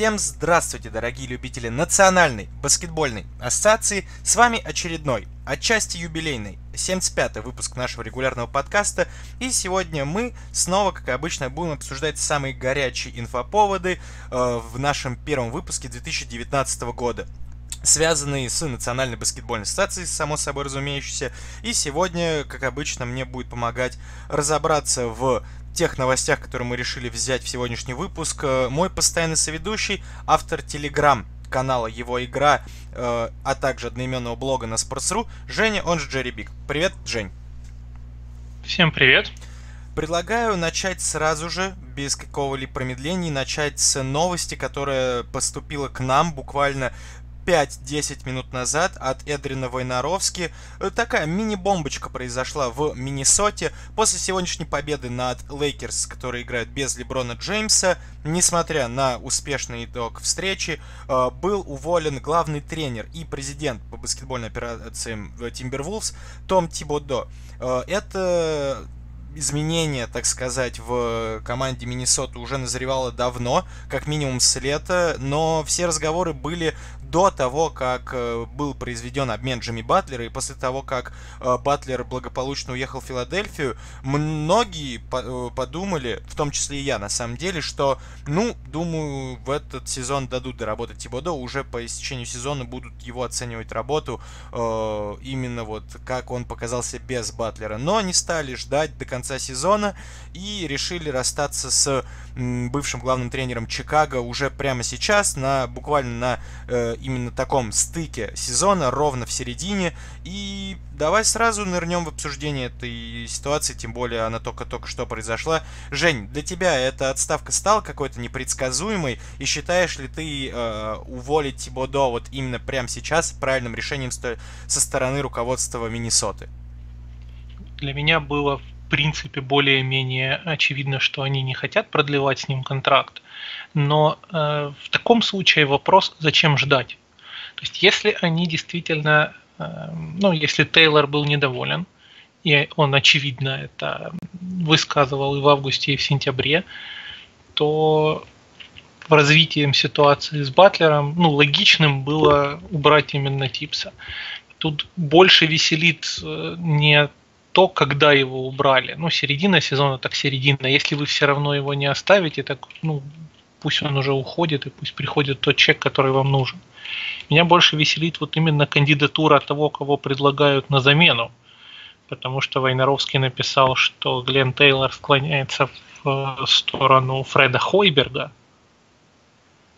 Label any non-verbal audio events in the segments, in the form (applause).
Всем здравствуйте, дорогие любители Национальной баскетбольной ассоциации. С вами очередной, отчасти юбилейный, 75-й выпуск нашего регулярного подкаста. И сегодня мы снова, как обычно, будем обсуждать самые горячие инфоповоды э, в нашем первом выпуске 2019 года связанные с Национальной баскетбольной ассоциацией, само собой разумеющейся. И сегодня, как обычно, мне будет помогать разобраться в тех новостях, которые мы решили взять в сегодняшний выпуск, э, мой постоянный соведущий, автор Телеграм канала «Его игра», э, а также одноименного блога на Sports.ru, Женя, он же Джерри Биг. Привет, Жень. Всем привет. Предлагаю начать сразу же, без какого-либо промедления, начать с новости, которая поступила к нам буквально 5-10 минут назад от Эдрина Войнаровски. Э, такая мини-бомбочка произошла в Миннесоте. После сегодняшней победы над Лейкерс, которые играют без Леброна Джеймса, несмотря на успешный итог встречи, э, был уволен главный тренер и президент по баскетбольным операциям Тимбервулфс Том Тибодо. Э, это изменение, так сказать, в команде Миннесоты уже назревало давно, как минимум с лета, но все разговоры были до того, как э, был произведен обмен Джимми Батлера, и после того, как э, Батлер благополучно уехал в Филадельфию, многие э, подумали, в том числе и я на самом деле, что, ну, думаю, в этот сезон дадут доработать Тибодо, уже по истечению сезона будут его оценивать работу, именно вот как он показался без Батлера. Но они стали ждать до конца сезона и решили расстаться с бывшим главным тренером Чикаго уже прямо сейчас, на буквально на э, именно таком стыке сезона, ровно в середине. И давай сразу нырнем в обсуждение этой ситуации, тем более она только-только что произошла. Жень, для тебя эта отставка стала какой-то непредсказуемой, и считаешь ли ты э, уволить Тибодо вот именно прямо сейчас правильным решением со стороны руководства Миннесоты? Для меня было принципе более-менее очевидно, что они не хотят продлевать с ним контракт. Но э, в таком случае вопрос, зачем ждать? То есть если они действительно, э, ну если Тейлор был недоволен, и он очевидно это высказывал и в августе, и в сентябре, то в развитии ситуации с Батлером, ну, логичным было убрать именно Типса. Тут больше веселит э, не то, когда его убрали. Ну, середина сезона, так середина. Если вы все равно его не оставите, так, ну, пусть он уже уходит, и пусть приходит тот чек, который вам нужен. Меня больше веселит вот именно кандидатура того, кого предлагают на замену. Потому что Войнаровский написал, что Глен Тейлор склоняется в сторону Фреда Хойберга.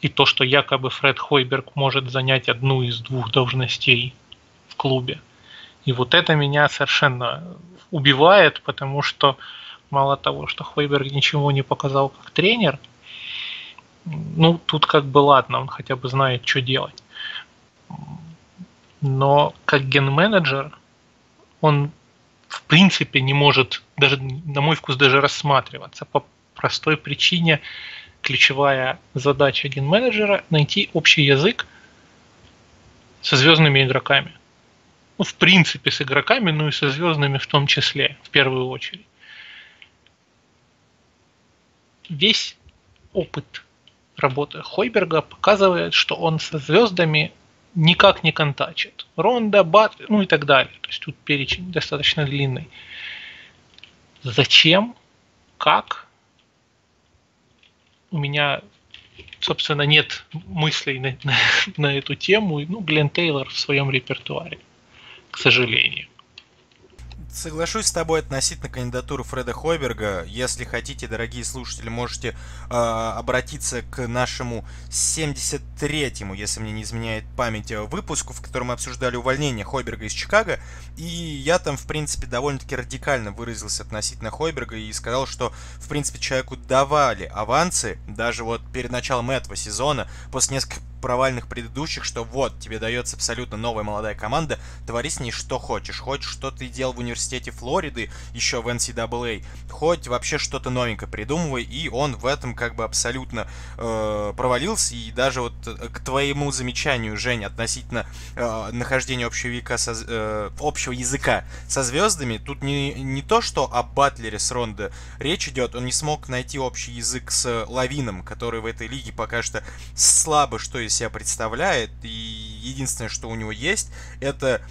И то, что якобы Фред Хойберг может занять одну из двух должностей в клубе – и вот это меня совершенно убивает, потому что мало того, что Хойберг ничего не показал как тренер, ну, тут как бы ладно, он хотя бы знает, что делать. Но как ген-менеджер он в принципе не может, даже на мой вкус, даже рассматриваться по простой причине. Ключевая задача ген-менеджера – найти общий язык со звездными игроками ну, в принципе, с игроками, ну и со звездными в том числе, в первую очередь. Весь опыт работы Хойберга показывает, что он со звездами никак не контачит. Ронда, Бат, ну и так далее. То есть тут перечень достаточно длинный. Зачем? Как? У меня, собственно, нет мыслей на, (laughs) на, на эту тему. Ну, Глен Тейлор в своем репертуаре к сожалению. Соглашусь с тобой относительно кандидатуры Фреда Хойберга. Если хотите, дорогие слушатели, можете э, обратиться к нашему 73-му, если мне не изменяет память, выпуску, в котором мы обсуждали увольнение Хойберга из Чикаго. И я там, в принципе, довольно-таки радикально выразился относительно Хойберга и сказал, что, в принципе, человеку давали авансы, даже вот перед началом этого сезона, после нескольких провальных предыдущих, что вот, тебе дается абсолютно новая молодая команда, твори с ней что хочешь. Хоть что ты делал в университете Флориды, еще в NCAA, хоть вообще что-то новенькое придумывай, и он в этом как бы абсолютно э, провалился, и даже вот э, к твоему замечанию, Жень, относительно э, нахождения общего, века со, э, общего языка со звездами, тут не, не то, что о Батлере с Рондо речь идет, он не смог найти общий язык с Лавином, который в этой лиге пока что слабо что из себя представляет, и единственное, что у него есть, это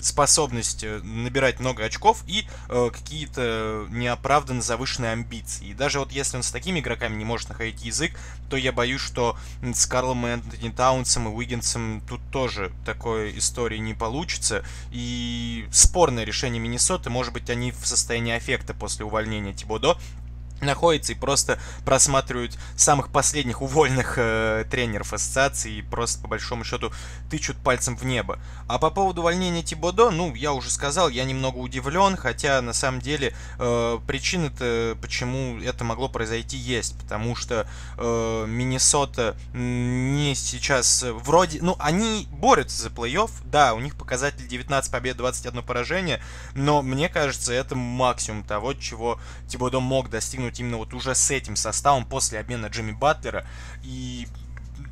способность э, набирать много очков и э, какие-то неоправданно завышенные амбиции. И даже вот если он с такими игроками не может находить язык, то я боюсь, что с Карлом Энтони Таунсом и Уиггинсом тут тоже такой истории не получится. И спорное решение Миннесоты, может быть, они в состоянии аффекта после увольнения Тибодо, находится и просто просматривают самых последних увольных э, тренеров ассоциации и просто по большому счету тычут пальцем в небо. А по поводу увольнения Тибодо, ну, я уже сказал, я немного удивлен, хотя на самом деле э, причины-то, почему это могло произойти, есть. Потому что э, Миннесота не сейчас вроде... Ну, они борются за плей-офф, да, у них показатель 19 побед, 21 поражение, но мне кажется, это максимум того, чего Тибодо мог достигнуть именно вот уже с этим составом после обмена Джимми Батлера. И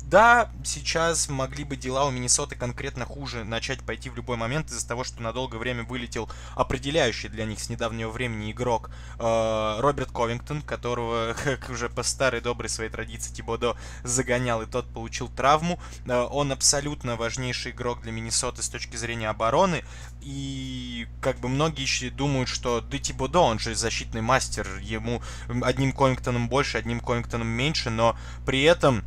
да, сейчас могли бы дела у Миннесоты конкретно хуже начать пойти в любой момент из-за того, что на долгое время вылетел определяющий для них с недавнего времени игрок э, Роберт Ковингтон, которого, (laughs) как уже по старой доброй своей традиции Тибодо загонял, и тот получил травму. Э, он абсолютно важнейший игрок для Миннесоты с точки зрения обороны, и как бы многие еще думают, что да Тибодо, он же защитный мастер, ему одним Ковингтоном больше, одним Ковингтоном меньше, но при этом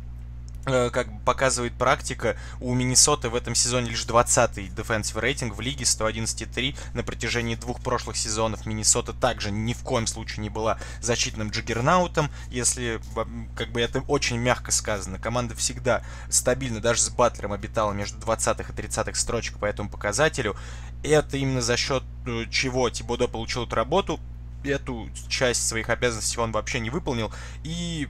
как показывает практика, у Миннесоты в этом сезоне лишь 20-й defensive рейтинг в лиге 111,3. На протяжении двух прошлых сезонов Миннесота также ни в коем случае не была защитным джиггернаутом, если как бы это очень мягко сказано. Команда всегда стабильно, даже с Батлером обитала между 20-х и 30-х строчек по этому показателю. Это именно за счет э, чего Тибодо получил эту работу. Эту часть своих обязанностей он вообще не выполнил. И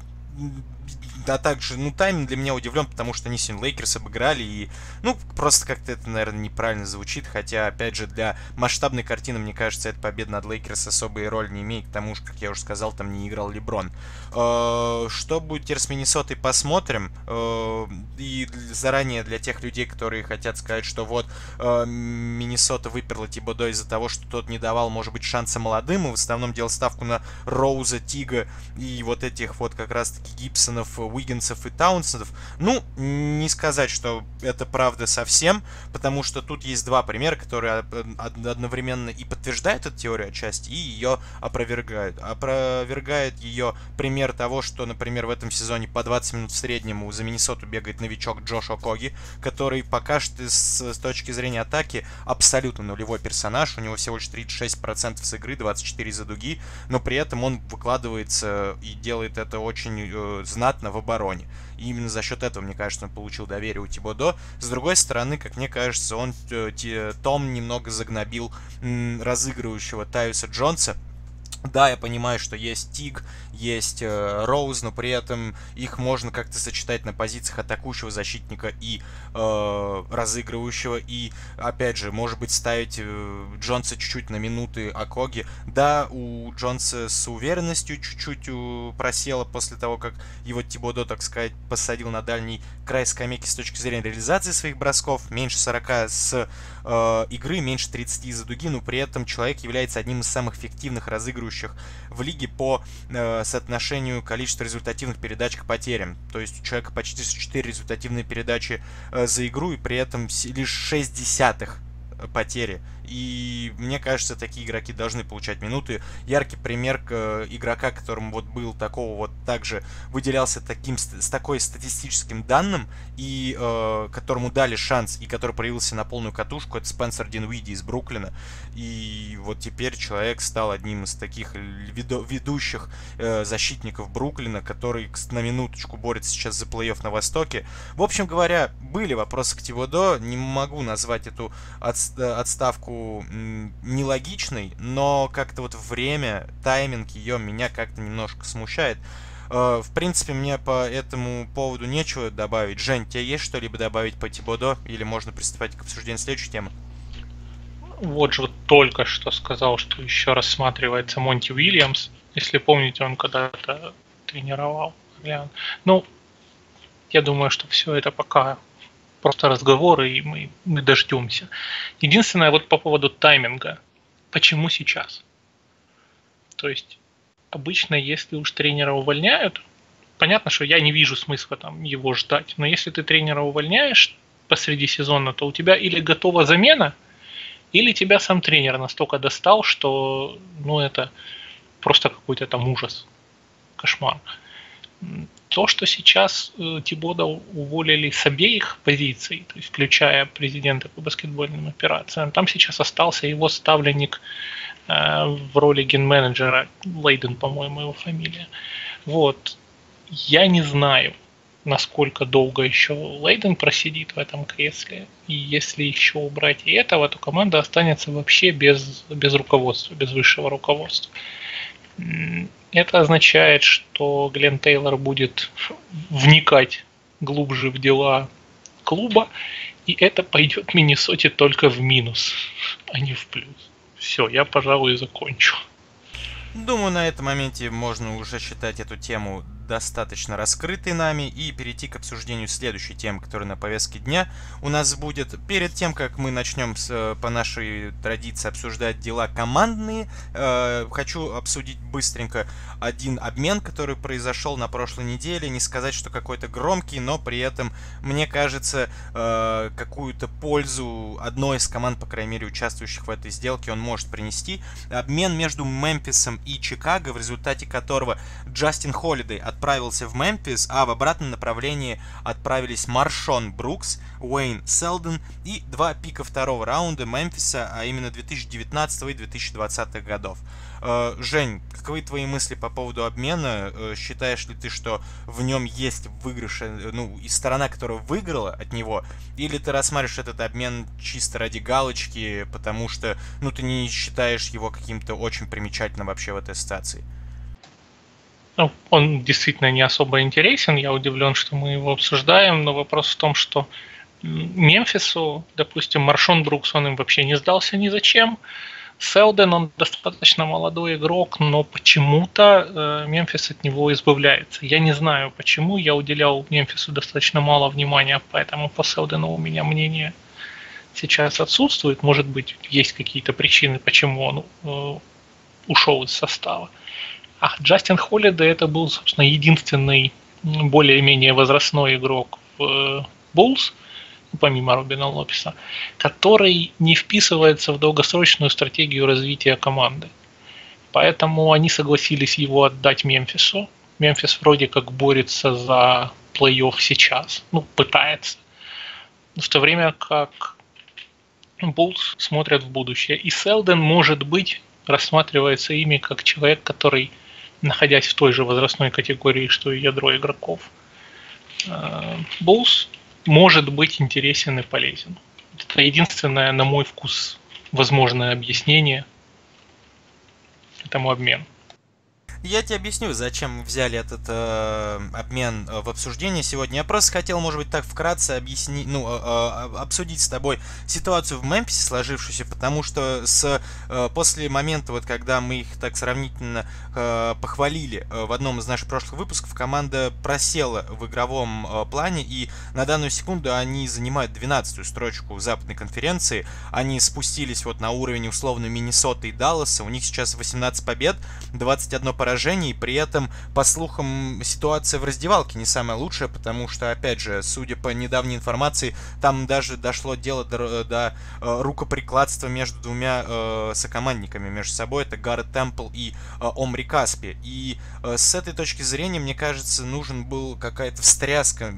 да также, ну, тайминг для меня удивлен, потому что они сегодня Лейкерс обыграли, и, ну, просто как-то это, наверное, неправильно звучит, хотя, опять же, для масштабной картины, мне кажется, эта победа над Лейкерс особой роли не имеет, к тому же, как я уже сказал, там не играл Леброн. Э, что будет теперь с Миннесотой, посмотрим, э, и заранее для тех людей, которые хотят сказать, что вот э, Миннесота выперла Тибодо из-за того, что тот не давал, может быть, шанса молодым, и в основном делал ставку на Роуза, Тига и вот этих вот как раз-таки Гибсонов, Уиггинсов и Таунсендов. Ну, не сказать, что это правда совсем, потому что тут есть два примера, которые одновременно и подтверждают эту теорию отчасти, и ее опровергают. Опровергает ее пример того, что, например, в этом сезоне по 20 минут в среднем за Миннесоту бегает новичок Джош Окоги, который пока что с, с точки зрения атаки абсолютно нулевой персонаж. У него всего лишь 36% с игры, 24 за дуги, но при этом он выкладывается и делает это очень э, знатно в обороне. И именно за счет этого, мне кажется, он получил доверие у Тибодо. С другой стороны, как мне кажется, он э, Том немного загнобил разыгрывающего Тайуса Джонса, да, я понимаю, что есть Тиг, есть э, Роуз, но при этом их можно как-то сочетать на позициях атакующего защитника и э, разыгрывающего. И, опять же, может быть, ставить э, Джонса чуть-чуть на минуты Акоги. Да, у Джонса с уверенностью чуть-чуть просело после того, как его Тибодо, так сказать, посадил на дальний край скамейки с точки зрения реализации своих бросков. Меньше 40 с э, игры, меньше 30 из-за дуги, но при этом человек является одним из самых эффективных разыгрывающих в лиге по э, соотношению количества результативных передач к потерям. То есть у человека почти 4 результативные передачи э, за игру и при этом лишь 6 десятых потери. И мне кажется, такие игроки должны получать минуты. Яркий пример э, игрока, которым вот был такого вот также выделялся таким с такой статистическим данным и э, которому дали шанс и который проявился на полную катушку, это Спенсер Динвиди из Бруклина. И вот теперь человек стал одним из таких ведущих э, защитников Бруклина, который на минуточку борется сейчас за плей-офф на Востоке. В общем говоря, были вопросы к Тиводо, не могу назвать эту отставку нелогичной, но как-то вот время, тайминг ее меня как-то немножко смущает. Э, в принципе, мне по этому поводу нечего добавить. Жень, тебе есть что-либо добавить по Тибодо? Или можно приступать к обсуждению следующей темы? Вот же только что сказал, что еще рассматривается Монти Уильямс. Если помните, он когда-то тренировал. Ну, я думаю, что все это пока просто разговоры, и мы, мы дождемся. Единственное, вот по поводу тайминга. Почему сейчас? То есть, обычно, если уж тренера увольняют, понятно, что я не вижу смысла там его ждать, но если ты тренера увольняешь посреди сезона, то у тебя или готова замена, или тебя сам тренер настолько достал, что ну это просто какой-то там ужас, кошмар. То, что сейчас э, Тибода уволили с обеих позиций, то есть включая президента по баскетбольным операциям, там сейчас остался его ставленник э, в роли ген-менеджера, Лейден, по-моему, его фамилия. Вот. Я не знаю, насколько долго еще Лейден просидит в этом кресле. И если еще убрать и этого, то команда останется вообще без, без руководства, без высшего руководства. Это означает, что Глен Тейлор будет вникать глубже в дела клуба, и это пойдет Миннесоте только в минус, а не в плюс. Все, я, пожалуй, закончу. Думаю, на этом моменте можно уже считать эту тему достаточно раскрыты нами и перейти к обсуждению следующей темы, которая на повестке дня у нас будет. Перед тем, как мы начнем с, э, по нашей традиции обсуждать дела командные, э, хочу обсудить быстренько один обмен, который произошел на прошлой неделе. Не сказать, что какой-то громкий, но при этом, мне кажется, э, какую-то пользу одной из команд, по крайней мере, участвующих в этой сделке, он может принести. Обмен между Мемфисом и Чикаго, в результате которого Джастин Холидей отправился в Мемфис, а в обратном направлении отправились Маршон Брукс, Уэйн Селден и два пика второго раунда Мемфиса, а именно 2019 и 2020 годов. Э, Жень, каковы твои мысли по поводу обмена? Э, считаешь ли ты, что в нем есть выигрыш, э, ну, и сторона, которая выиграла от него, или ты рассматриваешь этот обмен чисто ради галочки, потому что, ну, ты не считаешь его каким-то очень примечательным вообще в этой ситуации? Ну, он действительно не особо интересен, я удивлен, что мы его обсуждаем, но вопрос в том, что Мемфису, допустим, Маршон Брукс, он им вообще не сдался ни зачем. Селден, он достаточно молодой игрок, но почему-то э, Мемфис от него избавляется. Я не знаю почему, я уделял Мемфису достаточно мало внимания, поэтому по Селдену у меня мнение сейчас отсутствует. Может быть, есть какие-то причины, почему он э, ушел из состава. А Джастин Холлиде это был, собственно, единственный более-менее возрастной игрок в Буллс, помимо Робина Лопеса, который не вписывается в долгосрочную стратегию развития команды. Поэтому они согласились его отдать Мемфису. Мемфис вроде как борется за плей-офф сейчас, ну, пытается. В то время как Буллс смотрят в будущее. И Селден, может быть, рассматривается ими как человек, который находясь в той же возрастной категории, что и ядро игроков, Булс э, может быть интересен и полезен. Это единственное, на мой вкус, возможное объяснение этому обмену. Я тебе объясню, зачем взяли этот э, обмен э, в обсуждение сегодня. Я просто хотел, может быть, так вкратце объяснить, ну, э, э, обсудить с тобой ситуацию в Мемфисе сложившуюся, потому что с э, после момента, вот когда мы их так сравнительно э, похвалили э, в одном из наших прошлых выпусков, команда просела в игровом э, плане, и на данную секунду они занимают 12-ю строчку в западной конференции. Они спустились вот на уровень условно Миннесоты и Далласа. У них сейчас 18 побед, 21 поражение поражений, при этом, по слухам, ситуация в раздевалке не самая лучшая, потому что, опять же, судя по недавней информации, там даже дошло дело до, до э, рукоприкладства между двумя э, сокомандниками. Между собой, это Гаррет Темпл и э, Омри Каспи. И э, с этой точки зрения, мне кажется, нужен был какая-то встряска,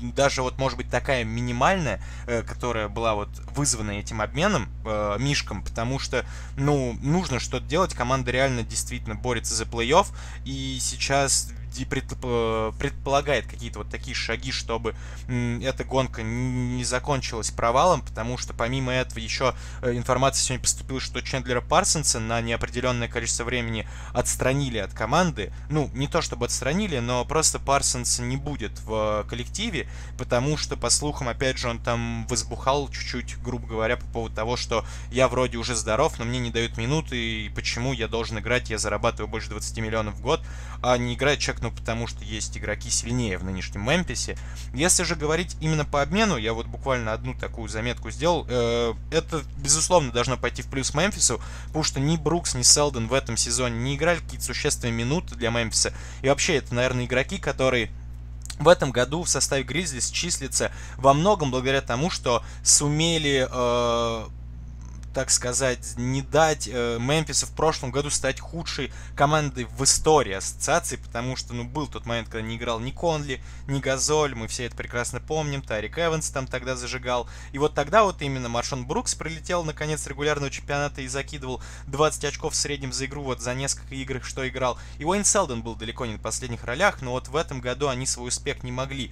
даже вот, может быть, такая минимальная, э, которая была вот вызвана этим обменом, э, Мишком, потому что, ну, нужно что-то делать, команда реально действительно борется за плей-офф, и сейчас предполагает какие-то вот такие шаги, чтобы эта гонка не закончилась провалом, потому что помимо этого еще э, информация сегодня поступила, что Чендлера Парсонса на неопределенное количество времени отстранили от команды. Ну, не то чтобы отстранили, но просто Парсонс не будет в коллективе, потому что, по слухам, опять же, он там возбухал чуть-чуть, грубо говоря, по поводу того, что я вроде уже здоров, но мне не дают минуты, и почему я должен играть, я зарабатываю больше 20 миллионов в год, а не играть человек, ну, потому что есть игроки сильнее в нынешнем Мемфисе. Если же говорить именно по обмену, я вот буквально одну такую заметку сделал, э, это, безусловно, должно пойти в плюс Мемфису, потому что ни Брукс, ни Селден в этом сезоне не играли. Какие-то существенные минуты для Мемфиса, и вообще это, наверное, игроки, которые в этом году в составе Гризлис числится во многом благодаря тому, что сумели э, так сказать, не дать э, Мемфису в прошлом году стать худшей командой в истории ассоциации, потому что, ну, был тот момент, когда не играл ни Конли, ни Газоль, мы все это прекрасно помним, Тарик Эванс там тогда зажигал, и вот тогда вот именно Маршон Брукс прилетел наконец регулярного чемпионата и закидывал 20 очков в среднем за игру, вот за несколько игр, что играл, и Уэйн Селдон был далеко не на последних ролях, но вот в этом году они свой успех не могли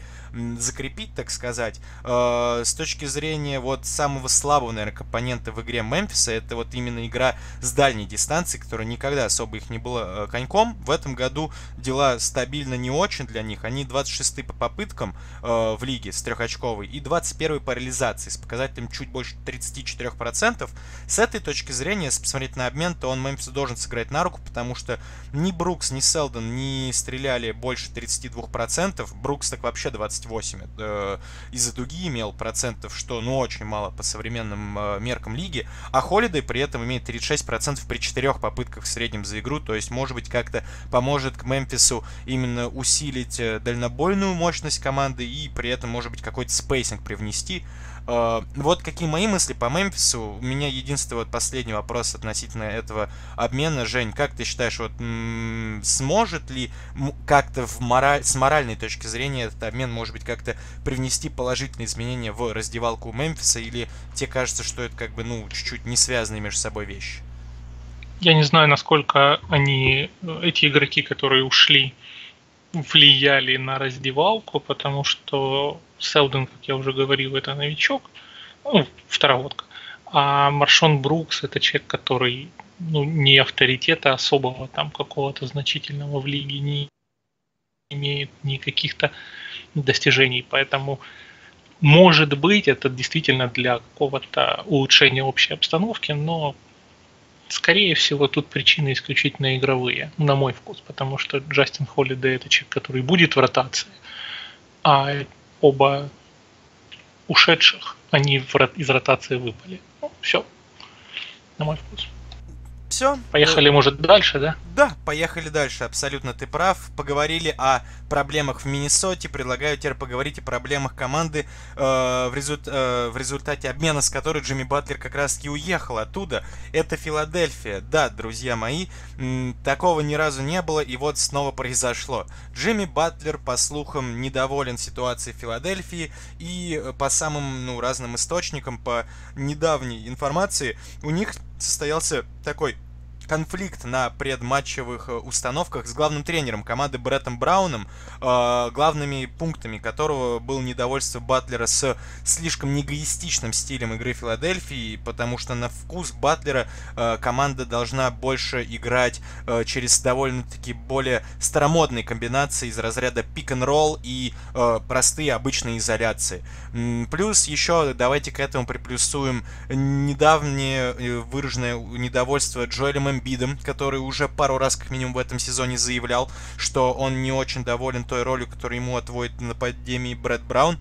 закрепить, так сказать, э, с точки зрения вот самого слабого, наверное, компонента в игре Мемфиса, это вот именно игра с дальней дистанции, которая никогда особо их не было э, коньком. В этом году дела стабильно не очень для них. Они 26 по попыткам э, в лиге с трехочковой и 21 по реализации с показателем чуть больше 34%. С этой точки зрения, если посмотреть на обмен, то он Мемфису должен сыграть на руку, потому что ни Брукс, ни Селдон не стреляли больше 32%. Брукс так вообще 28 э, из-за дуги имел процентов, что ну очень мало по современным э, меркам лиги. А Холидей при этом имеет 36% при 4 попытках в среднем за игру, то есть, может быть, как-то поможет к Мемфису именно усилить э, дальнобойную мощность команды и при этом, может быть, какой-то spacing привнести. Э, вот какие мои мысли по Мемфису. У меня единственный вот последний вопрос относительно этого обмена. Жень, как ты считаешь, вот сможет ли как-то мораль, с моральной точки зрения этот обмен, может быть, как-то привнести положительные изменения в раздевалку Мемфиса, или тебе кажется, что это как бы, ну, чуть-чуть не связанные между собой вещи? Я не знаю, насколько они, эти игроки, которые ушли, влияли на раздевалку, потому что Селден, как я уже говорил, это новичок, ну, второгодка. А Маршон Брукс это человек, который ну, не авторитета особого там какого-то значительного в лиге не имеет ни каких-то достижений. Поэтому может быть это действительно для какого-то улучшения общей обстановки, но скорее всего тут причины исключительно игровые, на мой вкус, потому что Джастин Холлидей это человек, который будет в ротации, а оба ушедших, они из ротации выпали. Ну, все, на мой вкус. Все. Поехали, может, дальше, да? Да, поехали дальше, абсолютно ты прав. Поговорили о проблемах в Миннесоте, предлагаю теперь поговорить о проблемах команды э, в, результ, э, в результате обмена, с которой Джимми Батлер как раз таки уехал оттуда. Это Филадельфия. Да, друзья мои, такого ни разу не было, и вот снова произошло. Джимми Батлер, по слухам, недоволен ситуацией в Филадельфии, и э, по самым ну, разным источникам, по недавней информации, у них состоялся такой конфликт на предматчевых э, установках с главным тренером команды Бреттом Брауном, э, главными пунктами которого был недовольство Батлера с слишком негоистичным стилем игры Филадельфии, потому что на вкус Батлера э, команда должна больше играть через довольно-таки более старомодные комбинации из разряда пик-н-ролл и простые обычные изоляции. Плюс еще давайте к этому приплюсуем недавнее выраженное недовольство Джоэлем Эмбидом, который уже пару раз как минимум в этом сезоне заявлял, что он не очень доволен той ролью, которую ему отводит на поддемии Брэд Браун,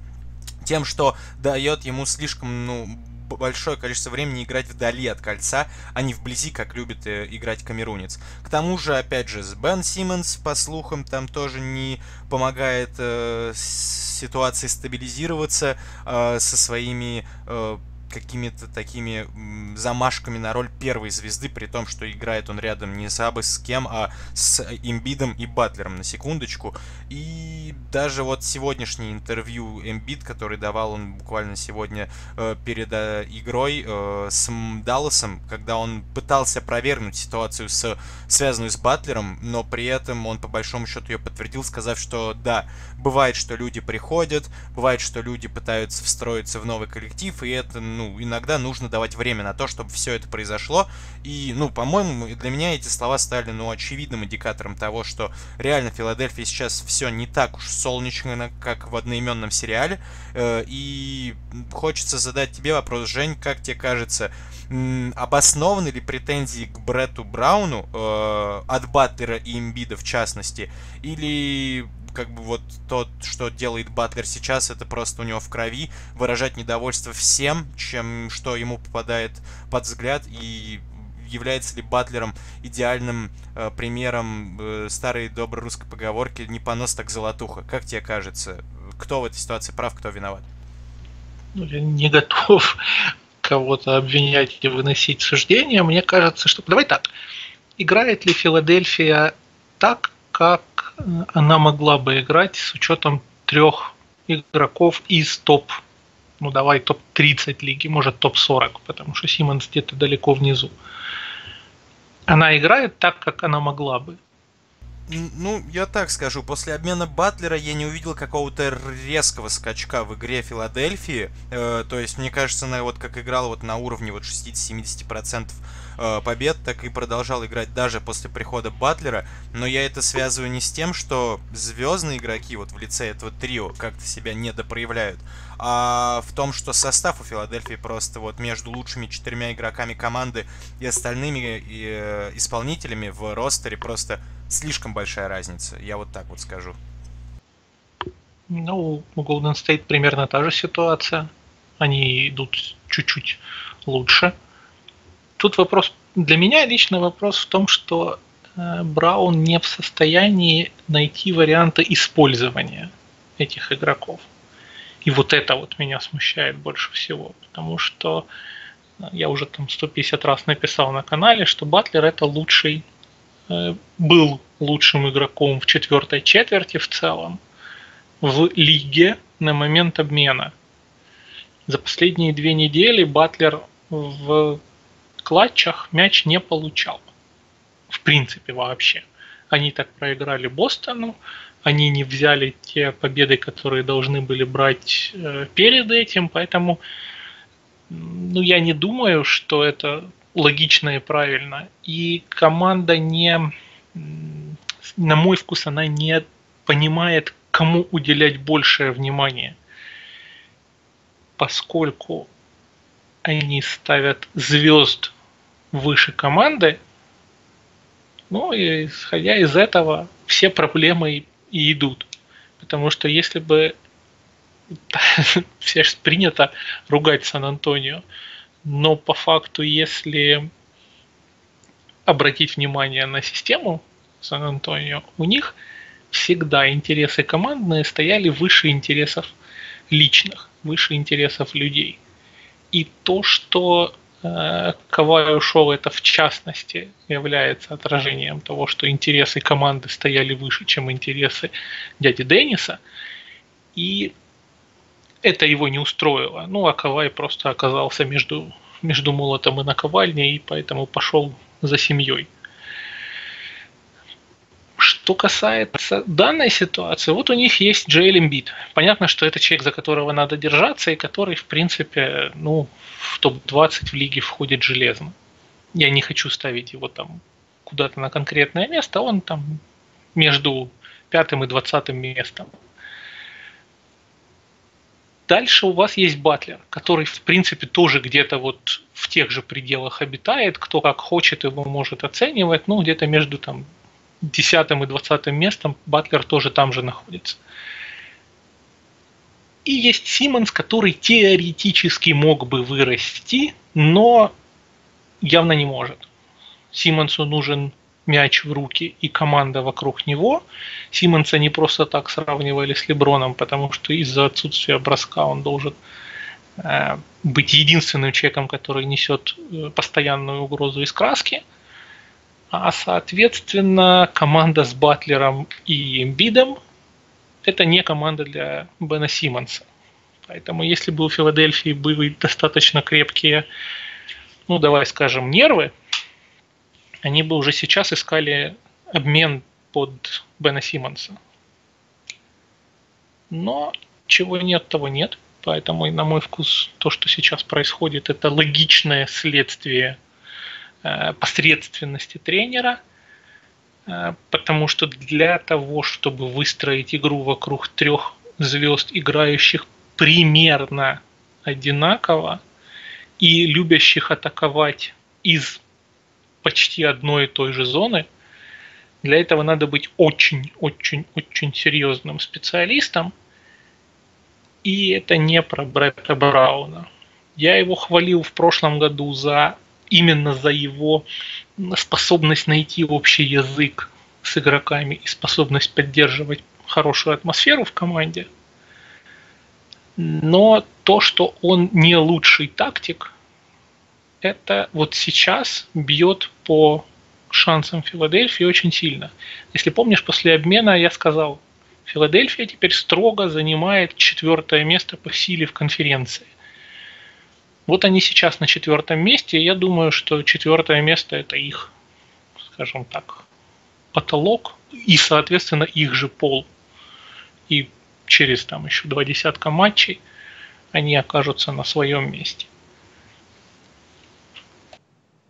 тем, что дает ему слишком, ну, большое количество времени играть вдали от кольца, а не вблизи, как любит э, играть камерунец. К тому же, опять же, с Бен Симмонс, по слухам, там тоже не помогает э, ситуации стабилизироваться э, со своими э, какими-то такими замашками на роль первой звезды, при том, что играет он рядом не с Абы с кем, а с Эмбидом и Батлером, на секундочку. И даже вот сегодняшнее интервью Эмбид, который давал он буквально сегодня э, перед э, игрой э, с Далласом, когда он пытался провернуть ситуацию, с, связанную с Батлером, но при этом он по большому счету ее подтвердил, сказав, что да, бывает, что люди приходят, бывает, что люди пытаются встроиться в новый коллектив, и это, ну, иногда нужно давать время на то, чтобы все это произошло. И, ну, по-моему, для меня эти слова стали, ну, очевидным индикатором того, что реально в Филадельфии сейчас все не так уж солнечно, как в одноименном сериале. Э, и хочется задать тебе вопрос, Жень, как тебе кажется, обоснованы ли претензии к Бретту Брауну э, от Батлера и Имбида в частности, или как бы вот то, что делает Батлер сейчас, это просто у него в крови, выражать недовольство всем, чем что ему попадает под взгляд, и является ли Батлером идеальным э, примером э, старой доброй русской поговорки «не понос, так золотуха». Как тебе кажется, кто в этой ситуации прав, кто виноват? Ну, я не готов кого-то обвинять и выносить суждения. Мне кажется, что... Давай так. Играет ли Филадельфия так, как она могла бы играть с учетом трех игроков из топ, ну давай топ-30 лиги, может топ-40, потому что Симмонс где-то далеко внизу. Она играет так, как она могла бы. Ну, я так скажу, после обмена Батлера я не увидел какого-то резкого скачка в игре Филадельфии. Э, то есть, мне кажется, она вот как играла вот на уровне вот 60-70% э, побед, так и продолжал играть даже после прихода Батлера. Но я это связываю не с тем, что звездные игроки вот в лице этого трио как-то себя недопроявляют, а в том, что состав у Филадельфии просто вот между лучшими четырьмя игроками команды и остальными и, э, исполнителями в ростере просто слишком большая разница, я вот так вот скажу. Ну, у Golden State примерно та же ситуация. Они идут чуть-чуть лучше. Тут вопрос, для меня лично вопрос в том, что э, Браун не в состоянии найти варианты использования этих игроков. И вот это вот меня смущает больше всего, потому что э, я уже там 150 раз написал на канале, что Батлер это лучший Э, был лучшим игроком в четвертой четверти в целом в лиге на момент обмена. За последние две недели Батлер в клатчах мяч не получал. В принципе вообще. Они так проиграли Бостону, они не взяли те победы, которые должны были брать э, перед этим, поэтому ну, я не думаю, что это логично и правильно. И команда не, на мой вкус, она не понимает, кому уделять большее внимание. Поскольку они ставят звезд выше команды, ну и исходя из этого все проблемы и идут. Потому что если бы (laughs) все принято ругать Сан-Антонио, но по факту, если обратить внимание на систему Сан-Антонио, у них всегда интересы командные стояли выше интересов личных, выше интересов людей. И то, что Кавай ушел, это в частности является отражением того, что интересы команды стояли выше, чем интересы дяди Денниса. И это его не устроило. Ну, а Кавай просто оказался между, между молотом и наковальней, и поэтому пошел за семьей. Что касается данной ситуации, вот у них есть Джейл Эмбит. Понятно, что это человек, за которого надо держаться, и который, в принципе, ну, в топ-20 в лиге входит железно. Я не хочу ставить его там куда-то на конкретное место, он там между пятым и двадцатым местом. Дальше у вас есть Батлер, который, в принципе, тоже где-то вот в тех же пределах обитает. Кто как хочет его может оценивать, но где-то между там 10 и 20 местом Батлер тоже там же находится. И есть Симмонс, который теоретически мог бы вырасти, но явно не может. Симмонсу нужен мяч в руки и команда вокруг него. Симмонса не просто так сравнивали с Леброном, потому что из-за отсутствия броска он должен э, быть единственным человеком, который несет э, постоянную угрозу из краски. А соответственно, команда с Батлером и Эмбидом – это не команда для Бена Симмонса. Поэтому если бы у Филадельфии были достаточно крепкие, ну давай скажем, нервы, они бы уже сейчас искали обмен под Бена Симмонса. Но чего нет, того нет. Поэтому, на мой вкус, то, что сейчас происходит, это логичное следствие посредственности тренера. Э, потому что для того, чтобы выстроить игру вокруг трех звезд, играющих примерно одинаково и любящих атаковать из почти одной и той же зоны, для этого надо быть очень-очень-очень серьезным специалистом. И это не про Бретта Брауна. Я его хвалил в прошлом году за именно за его способность найти общий язык с игроками и способность поддерживать хорошую атмосферу в команде. Но то, что он не лучший тактик, это вот сейчас бьет по шансам Филадельфии очень сильно. Если помнишь, после обмена я сказал, Филадельфия теперь строго занимает четвертое место по силе в конференции. Вот они сейчас на четвертом месте, и я думаю, что четвертое место это их, скажем так, потолок и, соответственно, их же пол. И через там еще два десятка матчей они окажутся на своем месте.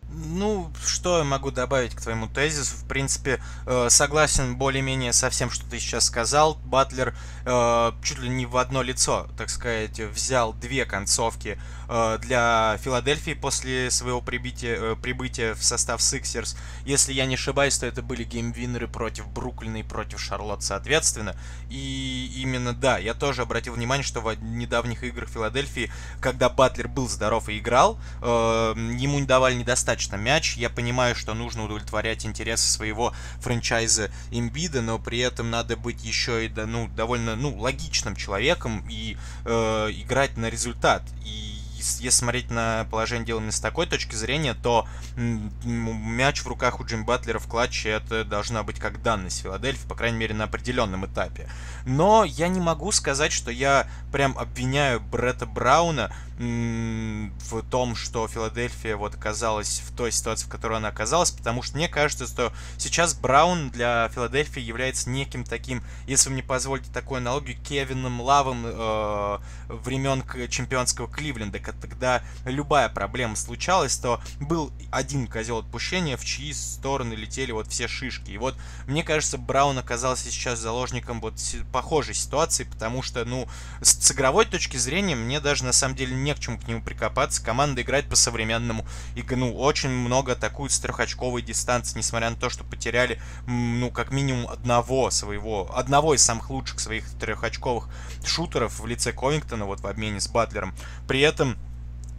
Ну, что я могу добавить к твоему тезису? В принципе, э, согласен более-менее со всем, что ты сейчас сказал. Батлер э, чуть ли не в одно лицо, так сказать, взял две концовки для Филадельфии после своего прибытия, прибытия в состав Сиксерс. Если я не ошибаюсь, то это были геймвинеры против Бруклина и против Шарлотт, соответственно. И именно, да, я тоже обратил внимание, что в недавних играх Филадельфии, когда Батлер был здоров и играл, ему не давали недостаточно достаточно мяч. Я понимаю, что нужно удовлетворять интересы своего франчайза Имбида, но при этом надо быть еще и ну, довольно ну, логичным человеком и э, играть на результат. И если смотреть на положение дела именно с такой точки зрения, то мяч в руках у Джим Батлера в клатче это должна быть как данность Филадельфии, по крайней мере на определенном этапе. Но я не могу сказать, что я прям обвиняю Бретта Брауна в том, что Филадельфия вот оказалась в той ситуации, в которой она оказалась, потому что мне кажется, что сейчас Браун для Филадельфии является неким таким, если вы мне позволите такую аналогию, Кевином Лавом э, времен чемпионского Кливленда, когда любая проблема случалась, то был один козел отпущения, в чьи стороны летели вот все шишки. И вот мне кажется, Браун оказался сейчас заложником вот похожей ситуации, потому что, ну, с игровой точки зрения мне даже на самом деле не к чему к нему прикопаться. Команда играет по-современному. И, ну, очень много атакуют с трехочковой дистанции, несмотря на то, что потеряли, ну, как минимум одного своего, одного из самых лучших своих трехочковых шутеров в лице Ковингтона, вот в обмене с Батлером. При этом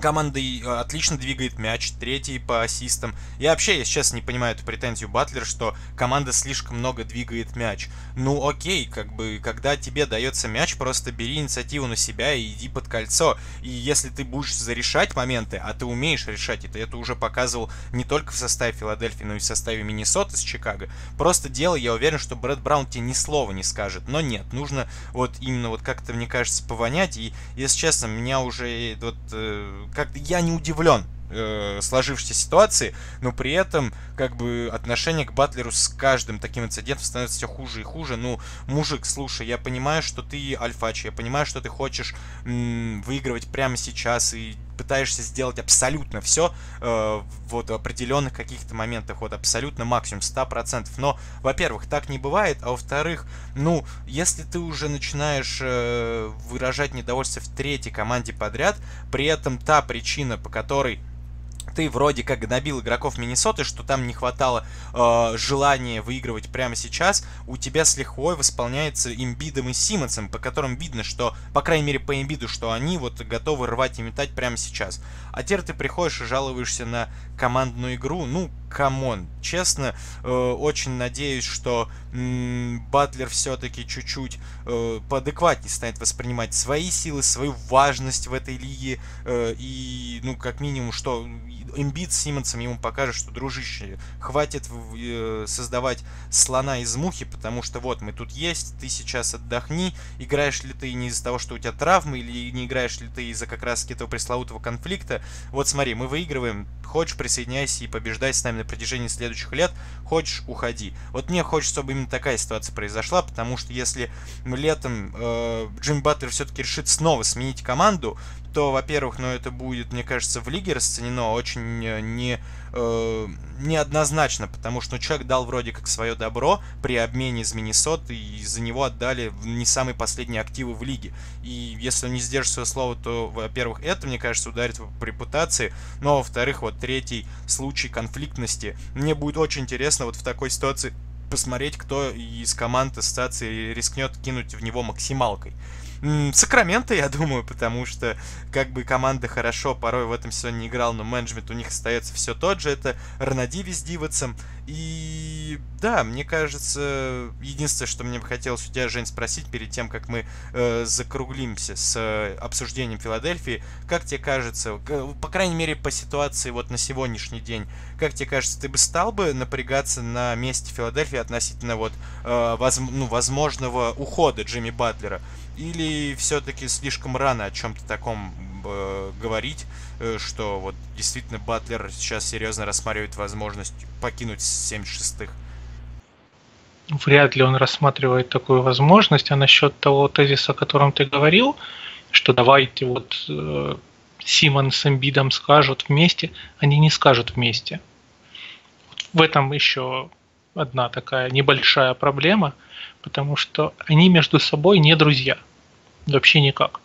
Команда э, отлично двигает мяч, третий по ассистам. Я вообще, я сейчас не понимаю эту претензию Батлер, что команда слишком много двигает мяч. Ну окей, как бы, когда тебе дается мяч, просто бери инициативу на себя и иди под кольцо. И если ты будешь зарешать моменты, а ты умеешь решать, и ты это уже показывал не только в составе Филадельфии, но и в составе Миннесоты с Чикаго, просто делай, я уверен, что Брэд Браун тебе ни слова не скажет. Но нет, нужно вот именно вот как-то, мне кажется, повонять. И, если честно, меня уже вот э, как я не удивлен э, сложившейся ситуации, но при этом как бы отношение к Батлеру с каждым таким инцидентом становится все хуже и хуже. Ну, мужик, слушай, я понимаю, что ты альфач, я понимаю, что ты хочешь м- выигрывать прямо сейчас и пытаешься сделать абсолютно все э, вот в определенных каких-то моментах, вот абсолютно максимум 100%. Но, во-первых, так не бывает, а во-вторых, ну, если ты уже начинаешь э, выражать недовольство в третьей команде подряд, при этом та причина, по которой ты вроде как гнобил игроков Миннесоты, что там не хватало э, желания выигрывать прямо сейчас, у тебя с лихвой восполняется Эмбиидом и Симмонсом, по которым видно, что, по крайней мере по Эмбииду, что они вот готовы рвать и метать прямо сейчас. А теперь ты приходишь и жалуешься на командную игру, ну, come on, честно, э, очень надеюсь, что Батлер все-таки чуть-чуть э, поадекватнее станет воспринимать свои силы, свою важность в этой лиге, э, и, ну, как минимум, что Эмбит с Симмонсом ему покажет, что, дружище, хватит э, создавать слона из мухи, потому что вот мы тут есть, ты сейчас отдохни, играешь ли ты не из-за того, что у тебя травмы, или не играешь ли ты из-за как раз этого пресловутого конфликта. Вот смотри, мы выигрываем, хочешь присоединяйся и побеждай с нами на протяжении следующих лет, хочешь уходи. Вот мне хочется, чтобы именно такая ситуация произошла, потому что если летом э, Джим Баттер все-таки решит снова сменить команду, то, во-первых, ну это будет, мне кажется, в лиге расценено очень э, не, э, неоднозначно, потому что ну, человек дал вроде как свое добро при обмене из Миннесоты, и за него отдали не самые последние активы в лиге. И если он не сдержит свое слово, то, во-первых, это, мне кажется, ударит по репутации, но, во-вторых, вот третий случай конфликтности. Мне будет очень интересно вот в такой ситуации посмотреть, кто из команд ассоциации рискнет кинуть в него максималкой. Сакраменто, я думаю, потому что как бы команда хорошо порой в этом сезоне не играл, но менеджмент у них остается все тот же. Это Ранадиви с Дивацем. И да, мне кажется, единственное, что мне бы хотелось у тебя, Жень, спросить перед тем, как мы э, закруглимся с э, обсуждением Филадельфии, как тебе кажется, по крайней мере по ситуации вот на сегодняшний день, как тебе кажется, ты бы стал бы напрягаться на месте Филадельфии относительно вот э, воз, ну, возможного ухода Джимми Батлера? Или все-таки слишком рано о чем-то таком э, говорить, э, что вот действительно Батлер сейчас серьезно рассматривает возможность покинуть 76-х? Вряд ли он рассматривает такую возможность. А насчет того тезиса, о котором ты говорил, что давайте вот э, Симон с Эмбидом скажут вместе, они не скажут вместе. В этом еще одна такая небольшая проблема, потому что они между собой не друзья вообще никак.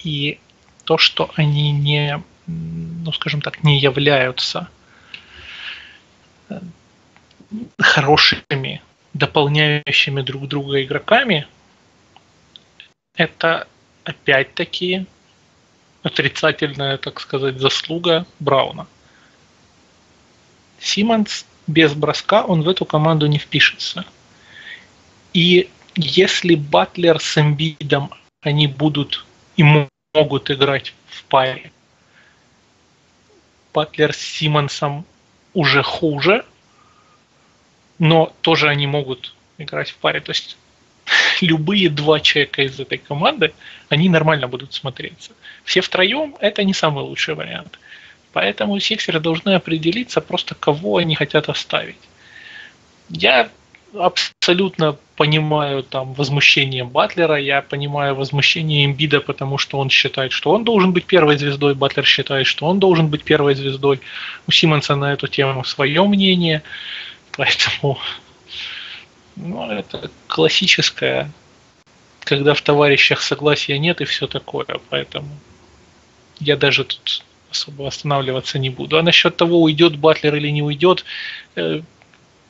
И то, что они не, ну скажем так, не являются э, хорошими, дополняющими друг друга игроками, это опять-таки отрицательная, так сказать, заслуга Брауна. Симмонс без броска, он в эту команду не впишется. И если Батлер с Эмбидом они будут и могут играть в паре. Батлер с Симмонсом уже хуже, но тоже они могут играть в паре. То есть (laughs) любые два человека из этой команды, они нормально будут смотреться. Все втроем это не самый лучший вариант. Поэтому Сиксеры должны определиться просто, кого они хотят оставить. Я абсолютно понимаю там возмущение Батлера, я понимаю возмущение Эмбида, потому что он считает, что он должен быть первой звездой, Батлер считает, что он должен быть первой звездой. У Симмонса на эту тему свое мнение, поэтому ну, это классическое, когда в товарищах согласия нет и все такое, поэтому я даже тут особо останавливаться не буду. А насчет того, уйдет Батлер или не уйдет, э,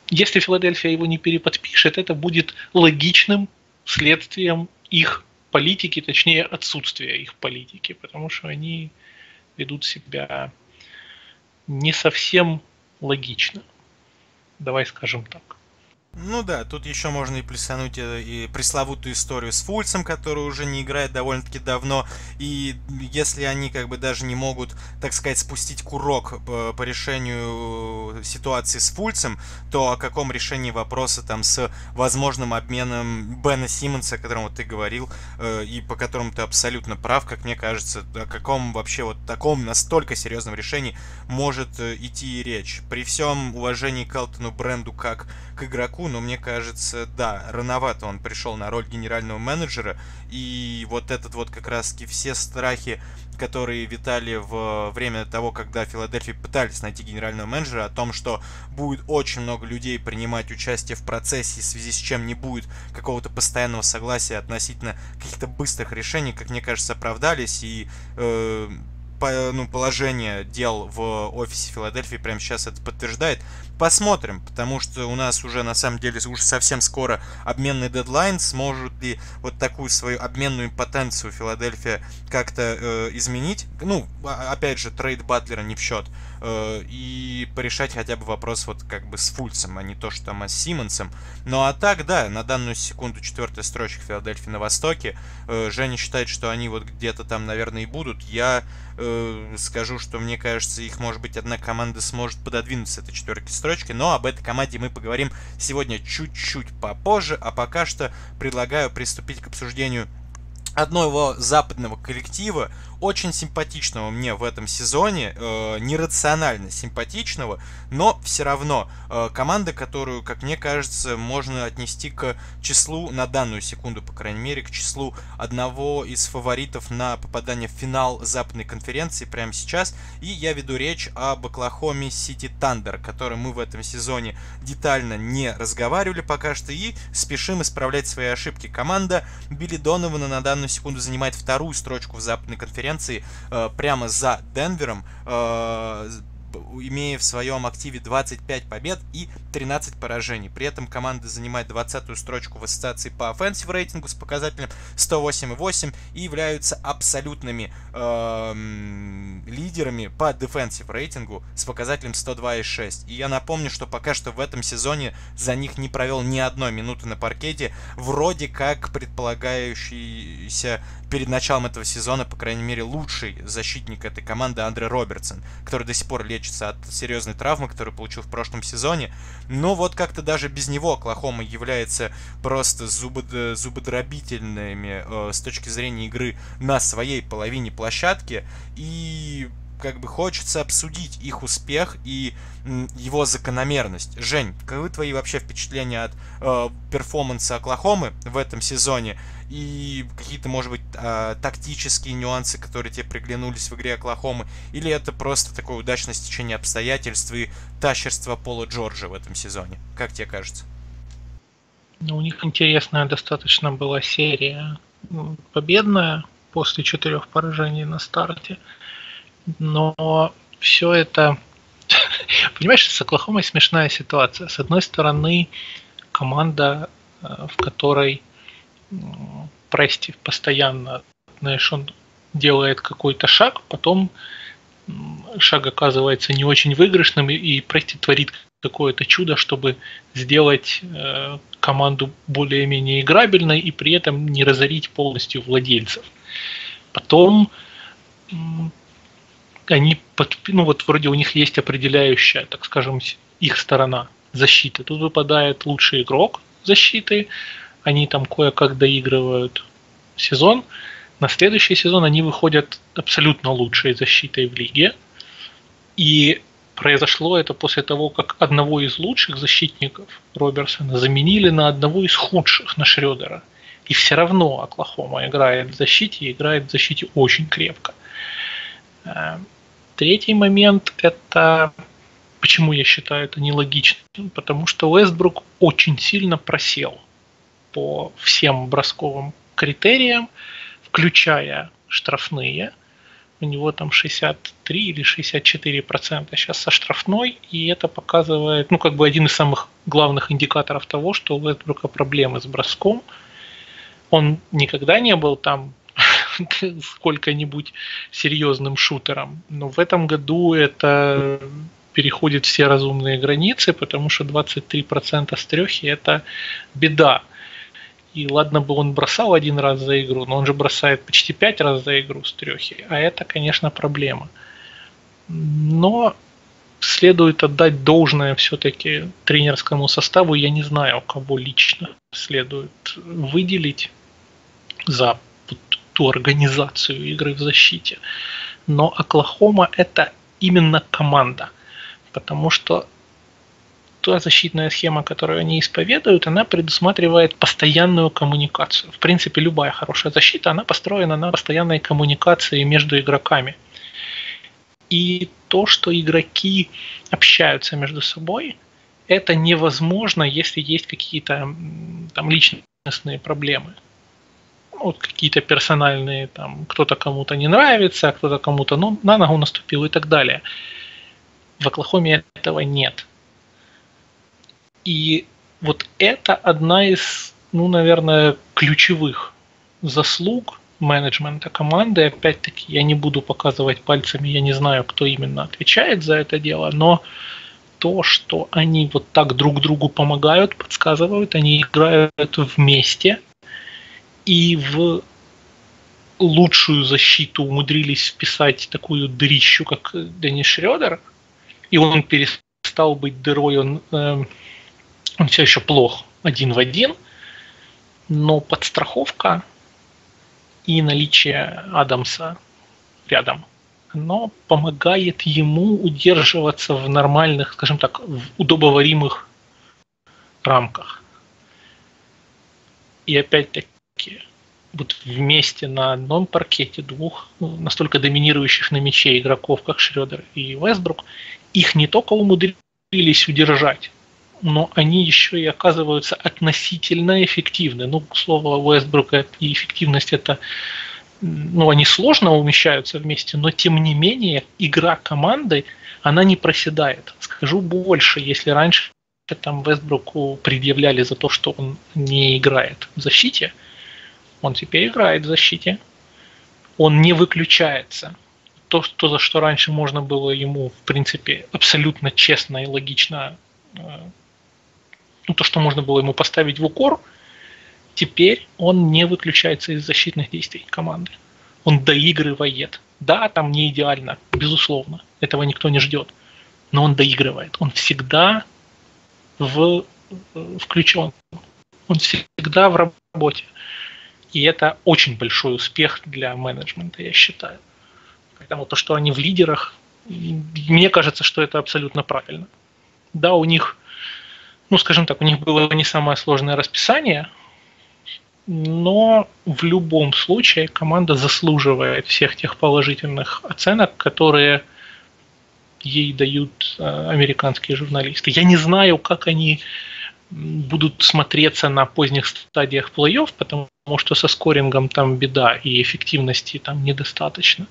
если Филадельфия его не переподпишет, это будет логичным следствием их политики, точнее отсутствия их политики, потому что они ведут себя не совсем логично. Давай скажем так. Ну да, тут еще можно и плюсануть э, и пресловутую историю с Фульцем, который уже не играет довольно-таки давно. И если они как бы даже не могут, так сказать, спустить курок по, по решению ситуации с Фульцем, то о каком решении вопроса там с возможным обменом Бена Симмонса, о котором вот ты говорил, э, и по которому ты абсолютно прав, как мне кажется, о каком вообще вот таком настолько серьезном решении может э, идти речь. При всем уважении к Элтону Бренду как к игроку, но мне кажется, да, рановато он пришел на роль генерального менеджера, и вот этот вот как раз все страхи, которые витали в время того, когда Филадельфия пытались найти генерального менеджера, о том, что будет очень много людей принимать участие в процессе, в связи с чем не будет какого-то постоянного согласия относительно каких-то быстрых решений, как мне кажется, оправдались, и э, ну, положение дел в офисе Филадельфии прямо сейчас это подтверждает. Посмотрим, потому что у нас уже на самом деле уже совсем скоро обменный дедлайн. Сможет ли вот такую свою обменную потенцию Филадельфия как-то э, изменить? Ну, а, опять же, трейд Батлера не в счет. Э, и порешать хотя бы вопрос вот как бы с Фульцем, а не то, что там с Симмонсом. Ну а так, да, на данную секунду четвертая строчка Филадельфии на Востоке. Э, Женя считает, что они вот где-то там, наверное, и будут. Я э, скажу, что мне кажется, их, может быть, одна команда сможет пододвинуться этой четверки но об этой команде мы поговорим сегодня чуть-чуть попозже, а пока что предлагаю приступить к обсуждению одного западного коллектива, очень симпатичного мне в этом сезоне, э, нерационально симпатичного, но все равно э, команда, которую, как мне кажется, можно отнести к числу, на данную секунду, по крайней мере, к числу одного из фаворитов на попадание в финал западной конференции прямо сейчас. И я веду речь об Оклахоме Сити Тандер, который мы в этом сезоне детально не разговаривали пока что и спешим исправлять свои ошибки. Команда Билли Донована на данную секунду занимает вторую строчку в западной конференции конференции э, прямо за Денвером, э, имея в своем активе 25 побед и 13 поражений. При этом команда занимает 20-ю строчку в ассоциации по offensive рейтингу с показателем 108,8 и являются абсолютными э, лидерами по defensive рейтингу с показателем 102,6. И я напомню, что пока что в этом сезоне за них не провел ни одной минуты на паркете, вроде как предполагающийся перед началом этого сезона, по крайней мере, лучший защитник этой команды Андре Робертсон, который до сих пор лечится от серьезной травмы, которую получил в прошлом сезоне. Но вот как-то даже без него Оклахома является просто зубод... зубодробительными э, с точки зрения игры на своей половине площадки. И как бы хочется обсудить их успех и его закономерность. Жень, каковы твои вообще впечатления от э, перформанса Оклахомы в этом сезоне? И какие-то, может быть, э, тактические нюансы, которые тебе приглянулись в игре Оклахомы? Или это просто такое удачное стечение обстоятельств и тащерство Пола Джорджа в этом сезоне? Как тебе кажется? Ну, у них интересная достаточно была серия победная после четырех поражений на старте. Но все это... (laughs) Понимаешь, с Оклахомой смешная ситуация. С одной стороны, команда, э, в которой Прести постоянно, знаешь, он делает какой-то шаг, потом шаг оказывается не очень выигрышным, и Прести творит какое-то чудо, чтобы сделать э, команду более-менее играбельной и при этом не разорить полностью владельцев. Потом они, ну вот вроде у них есть определяющая, так скажем, их сторона защиты. Тут выпадает лучший игрок защиты, они там кое-как доигрывают сезон. На следующий сезон они выходят абсолютно лучшей защитой в лиге. И произошло это после того, как одного из лучших защитников Роберсона заменили на одного из худших, на Шредера. И все равно Оклахома играет в защите и играет в защите очень крепко. Третий момент – это почему я считаю это нелогичным. Потому что Уэстбрук очень сильно просел по всем бросковым критериям, включая штрафные. У него там 63 или 64 процента сейчас со штрафной, и это показывает, ну, как бы один из самых главных индикаторов того, что у Уэстбрука проблемы с броском. Он никогда не был там (laughs) сколько-нибудь серьезным шутером. Но в этом году это переходит все разумные границы, потому что 23% с трехи это беда. И ладно бы он бросал один раз за игру, но он же бросает почти пять раз за игру с трехи. А это, конечно, проблема. Но следует отдать должное все-таки тренерскому составу. Я не знаю, кого лично следует выделить за ту организацию игры в защите. Но Оклахома это именно команда. Потому что та защитная схема, которую они исповедуют, она предусматривает постоянную коммуникацию. В принципе, любая хорошая защита, она построена на постоянной коммуникации между игроками. И то, что игроки общаются между собой, это невозможно, если есть какие-то там личностные проблемы вот какие-то персональные, там, кто-то кому-то не нравится, кто-то кому-то ну, на ногу наступил и так далее. В Оклахоме этого нет. И вот это одна из, ну, наверное, ключевых заслуг менеджмента команды. Опять-таки, я не буду показывать пальцами, я не знаю, кто именно отвечает за это дело, но то, что они вот так друг другу помогают, подсказывают, они играют вместе и в лучшую защиту умудрились вписать такую дырищу, как Денис Шредер, и он перестал быть дырой, он, э, он все еще плох один в один, но подстраховка и наличие Адамса рядом, оно помогает ему удерживаться в нормальных, скажем так, в удобоваримых рамках. И опять-таки, вот вместе на одном паркете двух ну, настолько доминирующих на мяче игроков, как Шредер и Вестбрук, их не только умудрились удержать, но они еще и оказываются относительно эффективны. Ну, слово Уэстбрука и эффективность это ну, они сложно умещаются вместе, но тем не менее игра команды, она не проседает. Скажу больше, если раньше там Вестбруку предъявляли за то, что он не играет в защите, он теперь играет в защите. Он не выключается. То, что, за что раньше можно было ему, в принципе, абсолютно честно и логично э, ну, то, что можно было ему поставить в укор, теперь он не выключается из защитных действий команды. Он доигрывает. Да, там не идеально, безусловно. Этого никто не ждет. Но он доигрывает. Он всегда в, э, включен. Он всегда в работе. И это очень большой успех для менеджмента, я считаю. Поэтому то, что они в лидерах, мне кажется, что это абсолютно правильно. Да, у них ну, скажем так, у них было не самое сложное расписание, но в любом случае команда заслуживает всех тех положительных оценок, которые ей дают э, американские журналисты. Я не знаю, как они будут смотреться на поздних стадиях плей-офф, потому что со скорингом там беда и эффективности там недостаточно.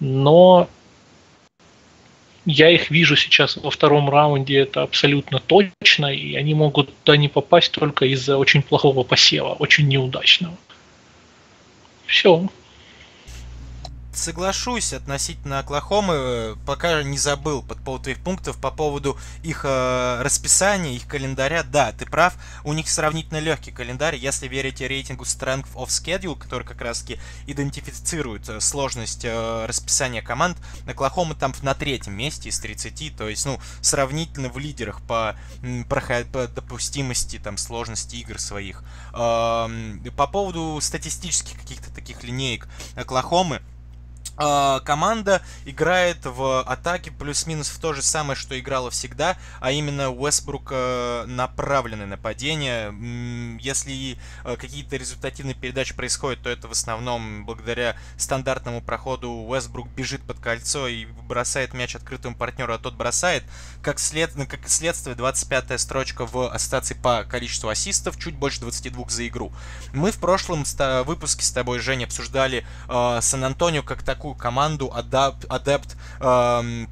Но я их вижу сейчас во втором раунде, это абсолютно точно, и они могут туда не попасть только из-за очень плохого посева, очень неудачного. Все соглашусь относительно Оклахомы, пока не забыл под поводу твоих пунктов по поводу их э, расписания, их календаря. Да, ты прав, у них сравнительно легкий календарь, если верить рейтингу Strength of Schedule, который как раз таки идентифицирует э, сложность э, расписания команд. Оклахома там на третьем месте из 30, то есть, ну, сравнительно в лидерах по, по допустимости, там, сложности игр своих. Э, по поводу статистических каких-то таких линеек Оклахомы, команда играет в атаке плюс-минус в то же самое, что играла всегда, а именно Уэсбрук направленное нападение. Если э, какие-то результативные передачи происходят, то это в основном благодаря стандартному проходу Уэсбрук бежит под кольцо и бросает мяч открытому партнеру, а тот бросает. Как, след... Ну, как следствие, 25-я строчка в ассоциации по количеству ассистов, чуть больше 22 за игру. Мы в прошлом выпуске с тобой, Женя, обсуждали э, Сан-Антонио как такую такую команду адап, адепт эм,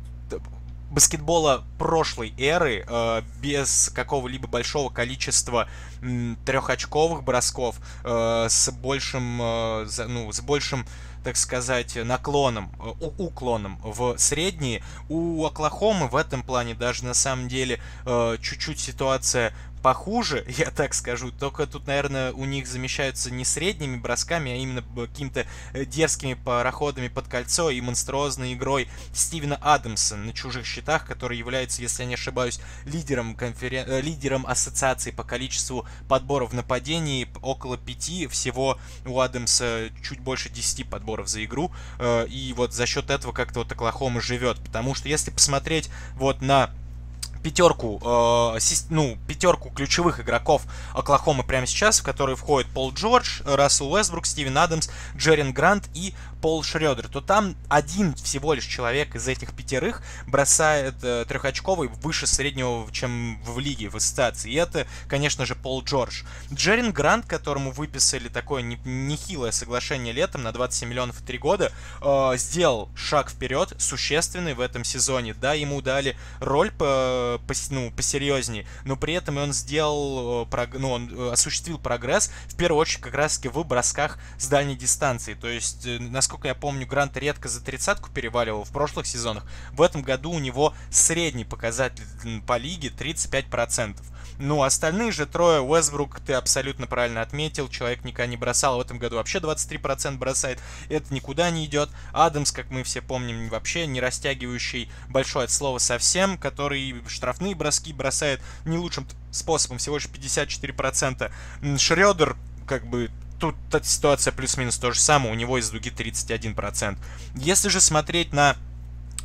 баскетбола прошлой эры э, без какого-либо большого количества э, трехочковых бросков э, с большим э, ну с большим так сказать, наклоном, э, уклоном в средние. У Оклахомы в этом плане даже на самом деле э, чуть-чуть ситуация похуже, (laughs) я так скажу, только тут, наверное, у них замещаются не средними бросками, а именно какими-то э, дерзкими пароходами под кольцо и монструозной игрой Стивена Адамса на чужих счетах, который является, если я не ошибаюсь, лидером, конферен... Э, лидером ассоциации по количеству подборов нападений, около пяти, всего у Адамса чуть больше 10 подборов за игру, э, и вот за счет этого как-то вот Оклахома живет, потому что если посмотреть вот на пятерку, э, ну, пятерку ключевых игроков Оклахомы прямо сейчас, в которые входят Пол Джордж, Рассел Уэсбрук, Стивен Адамс, Джерин Грант и Пол Шредер, то там один всего лишь человек из этих пятерых бросает э, трехочковый выше среднего, чем в лиге, в ассоциации. И это, конечно же, Пол Джордж. Джерин Грант, которому выписали такое нехилое соглашение летом на 27 миллионов и 3 года, э, сделал шаг вперед, существенный в этом сезоне. Да, ему дали роль по, по, ну, посерьезнее, но при этом он сделал, э, ну, он э, осуществил прогресс, в первую очередь, как раз таки в бросках с дальней дистанции. То есть, э, насколько я помню, Грант редко за тридцатку переваливал в прошлых сезонах. В этом году у него средний показатель по лиге 35%. Ну, остальные же трое, Уэсбрук, ты абсолютно правильно отметил, человек никогда не бросал, в этом году вообще 23% бросает, это никуда не идет. Адамс, как мы все помним, вообще не растягивающий большой от слова совсем, который штрафные броски бросает не лучшим способом, всего лишь 54%. Шредер, как бы тут ситуация плюс-минус то же самое, у него из дуги 31%. Если же смотреть на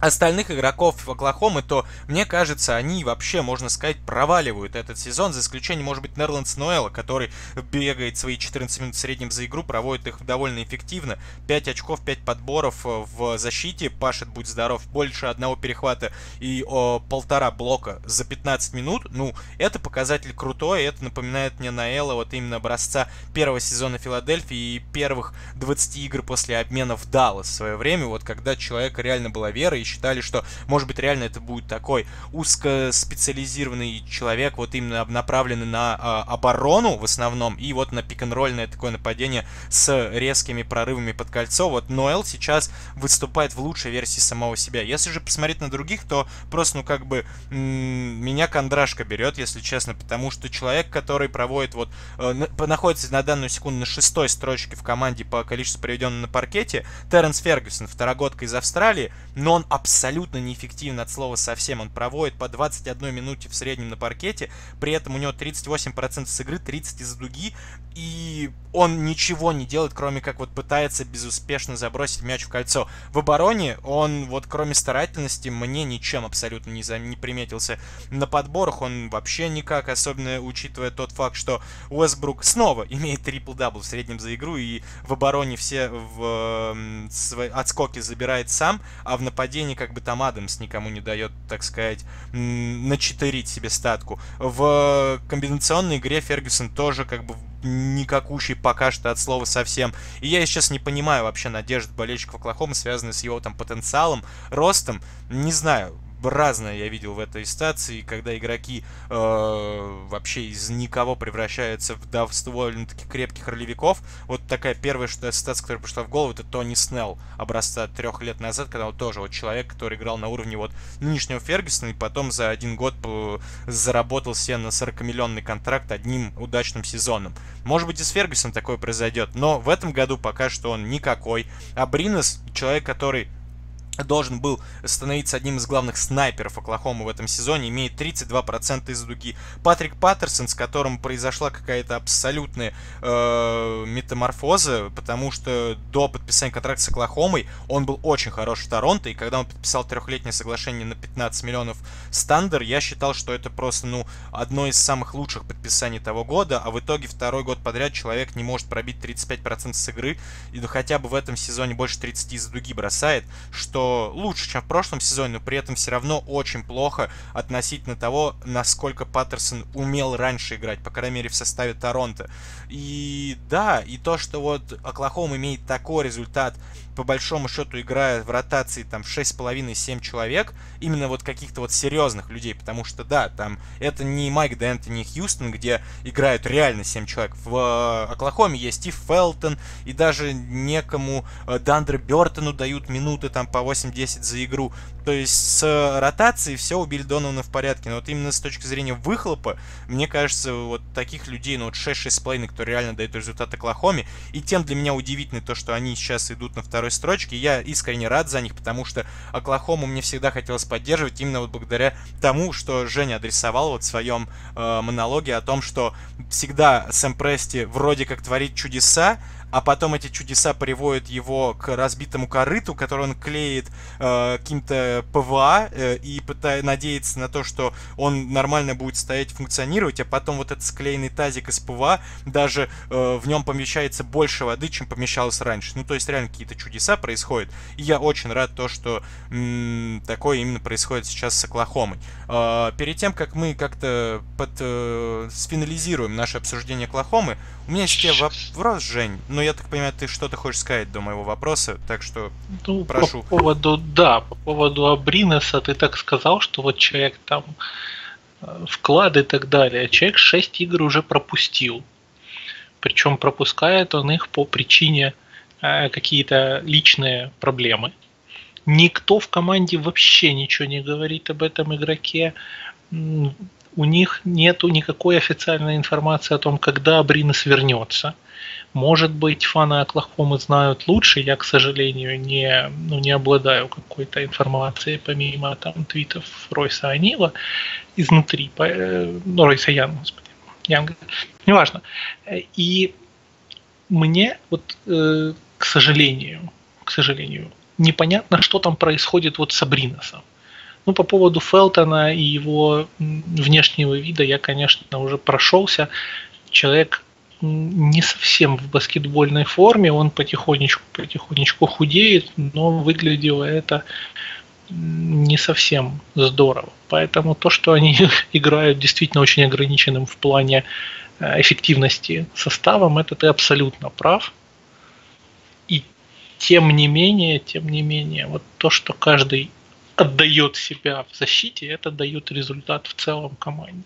остальных игроков Оклахомы, то, мне кажется, они вообще, можно сказать, проваливают этот сезон, за исключением, может быть, Нерландс Ноэла, который бегает свои 14 минут в среднем за игру, проводит их довольно эффективно. 5 очков, 5 подборов э, в защите, пашет, будь здоров, больше одного перехвата и о, полтора блока за 15 минут. Ну, это показатель крутой, это напоминает мне Ноэла, вот именно образца первого сезона Филадельфии и первых 20 игр после обмена в Даллас в свое время, вот когда человека реально была вера и считали, что, может быть, реально это будет такой узкоспециализированный человек, вот именно направленный на э, оборону в основном, и вот на пик-н-ролльное такое нападение с резкими прорывами под кольцо. Вот Ноэл сейчас выступает в лучшей версии самого себя. Если же посмотреть на других, то просто, ну, как бы, меня кондрашка берет, если честно, потому что человек, который проводит, вот, э, находится на данную секунду на шестой строчке в команде по количеству проведенных на паркете, Терренс Фергюсон, второгодка из Австралии, но он абсолютно неэффективен от слова совсем. Он проводит по 21 минуте в среднем на паркете, при этом у него 38% с игры, 30 из дуги, и он ничего не делает, кроме как вот пытается безуспешно забросить мяч в кольцо. В обороне он вот кроме старательности мне ничем абсолютно не, за, не приметился. На подборах он вообще никак, особенно учитывая тот факт, что Уэсбрук снова (laughs) имеет трипл-дабл в среднем за игру, и в обороне все в, отскоки забирает сам, а в нападении как бы там Адамс никому не дает, так сказать, начитерить себе статку. В комбинационной игре Фергюсон тоже как бы никакущий пока что от слова совсем. И я сейчас не понимаю вообще надежд болельщиков Оклахомы, связанные с его там потенциалом, ростом. Не знаю, разное я видел в этой ситуации, когда игроки э, вообще из никого превращаются в довольно-таки крепких ролевиков. Вот такая первая ситуация, которая пришла в голову, это Тони Снелл образца трех лет назад, когда он тоже вот человек, который играл на уровне вот нынешнего Фергюсона, и потом за один год заработал себе на 40-миллионный контракт одним удачным сезоном. Может быть и с Фергюсом такое произойдет, но в этом году пока что он никакой. А Бринес, человек, который должен был становиться одним из главных снайперов Оклахомы в этом сезоне, имеет 32% из дуги. Патрик Паттерсон, с которым произошла какая-то абсолютная э, метаморфоза, потому что до подписания контракта с Оклахомой он был очень хорош в Торонто, и когда он подписал трехлетнее соглашение на 15 миллионов стандер, я считал, что это просто, ну, одно из самых лучших подписаний того года, а в итоге второй год подряд человек не может пробить 35% с игры, и ну, хотя бы в этом сезоне больше 30 из дуги бросает, что лучше, чем в прошлом сезоне, но при этом все равно очень плохо относительно того, насколько Паттерсон умел раньше играть, по крайней мере в составе Торонто. И да, и то, что вот Оклахома имеет такой результат, по большому счету играя в ротации там 6,5-7 человек, именно вот каких-то вот серьезных людей, потому что да, там это не Майк Дент, не Хьюстон, где играют реально 7 человек. В э, Оклахоме есть Стив Фелтон, и даже некому э, Дандре Бертону дают минуты там по 8-10 за игру. То есть с ротацией все у Билли Донована в порядке, но вот именно с точки зрения выхлопа, мне кажется, вот таких людей, ну вот 6-6,5, кто реально дает результат Оклахоме, и тем для меня удивительно то, что они сейчас идут на второй строчке. Я искренне рад за них, потому что Оклахому мне всегда хотелось поддерживать именно вот благодаря тому, что Женя адресовал вот в своем э, монологе о том, что всегда Сэм Прести вроде как творит чудеса, а потом эти чудеса приводят его к разбитому корыту, который он клеит э, каким-то ПВА э, и пытается надеяться на то, что он нормально будет стоять, функционировать, а потом вот этот склеенный тазик из ПВА, даже э, в нем помещается больше воды, чем помещалось раньше. Ну, то есть реально какие-то чудеса происходят. И я очень рад то, что м- такое именно происходит сейчас с Оклахомой. Э, перед тем, как мы как-то под, э, сфинализируем наше обсуждение Оклахомы, у меня есть тебе вопрос, Жень. Но я так понимаю, ты что-то хочешь сказать до моего вопроса, так что ну, прошу. По поводу, да, по поводу Абринеса ты так сказал, что вот человек там э, вклады и так далее. Человек 6 игр уже пропустил. Причем пропускает он их по причине э, какие-то личные проблемы. Никто в команде вообще ничего не говорит об этом игроке у них нету никакой официальной информации о том, когда Бринес вернется. Может быть, фаны Оклахомы знают лучше, я, к сожалению, не, ну, не обладаю какой-то информацией, помимо там твитов Ройса Анила изнутри, по, э, ну, Ройса Ян, господи, Янга, неважно. И мне, вот, э, к сожалению, к сожалению, непонятно, что там происходит вот с Абриносом. Ну, по поводу Фелтона и его внешнего вида я, конечно, уже прошелся. Человек не совсем в баскетбольной форме, он потихонечку, потихонечку худеет, но выглядело это не совсем здорово. Поэтому то, что они (laughs) играют действительно очень ограниченным в плане э, эффективности составом, это ты абсолютно прав. И тем не менее, тем не менее, вот то, что каждый отдает себя в защите, это дает результат в целом команде.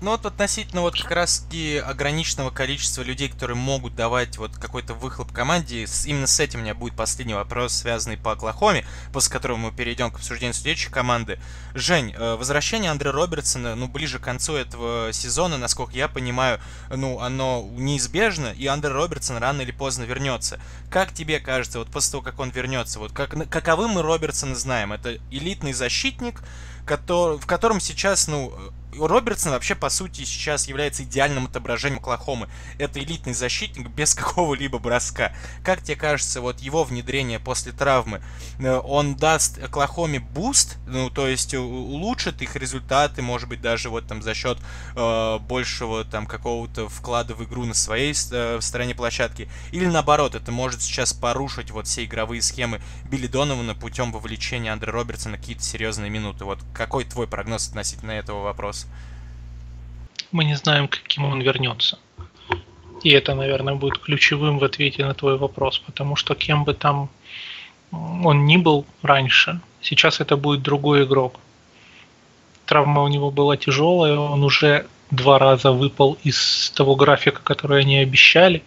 Ну вот относительно вот как раз и ограниченного количества людей, которые могут давать вот какой-то выхлоп команде, с, именно с этим у меня будет последний вопрос, связанный по Оклахоме, после которого мы перейдем к обсуждению следующей команды. Жень, э, возвращение Андре Робертсона, ну, ближе к концу этого сезона, насколько я понимаю, ну, оно неизбежно, и Андре Робертсон рано или поздно вернется. Как тебе кажется, вот после того, как он вернется, вот как, каковы мы Робертсона знаем? Это элитный защитник, который, в котором сейчас, ну, Робертсон вообще, по сути, сейчас является идеальным отображением Оклахомы. Это элитный защитник без (laughs) какого-либо броска. Как тебе кажется, вот его внедрение после травмы, э, он даст Оклахоме буст, ну, то есть улучшит их результаты, может быть, даже вот там за счет э, большего там какого-то вклада в игру на своей э, стороне площадки, или наоборот, это может сейчас порушить вот все игровые схемы Билли Донована путем вовлечения Андре Робертсона на какие-то серьезные минуты. Вот какой твой прогноз относительно этого вопроса? Мы не знаем, каким он вернется. И это, наверное, будет ключевым в ответе на твой вопрос, потому что кем бы там он ни был раньше, сейчас это будет другой игрок. Травма у него была тяжелая, он уже два раза выпал из того графика, который они обещали,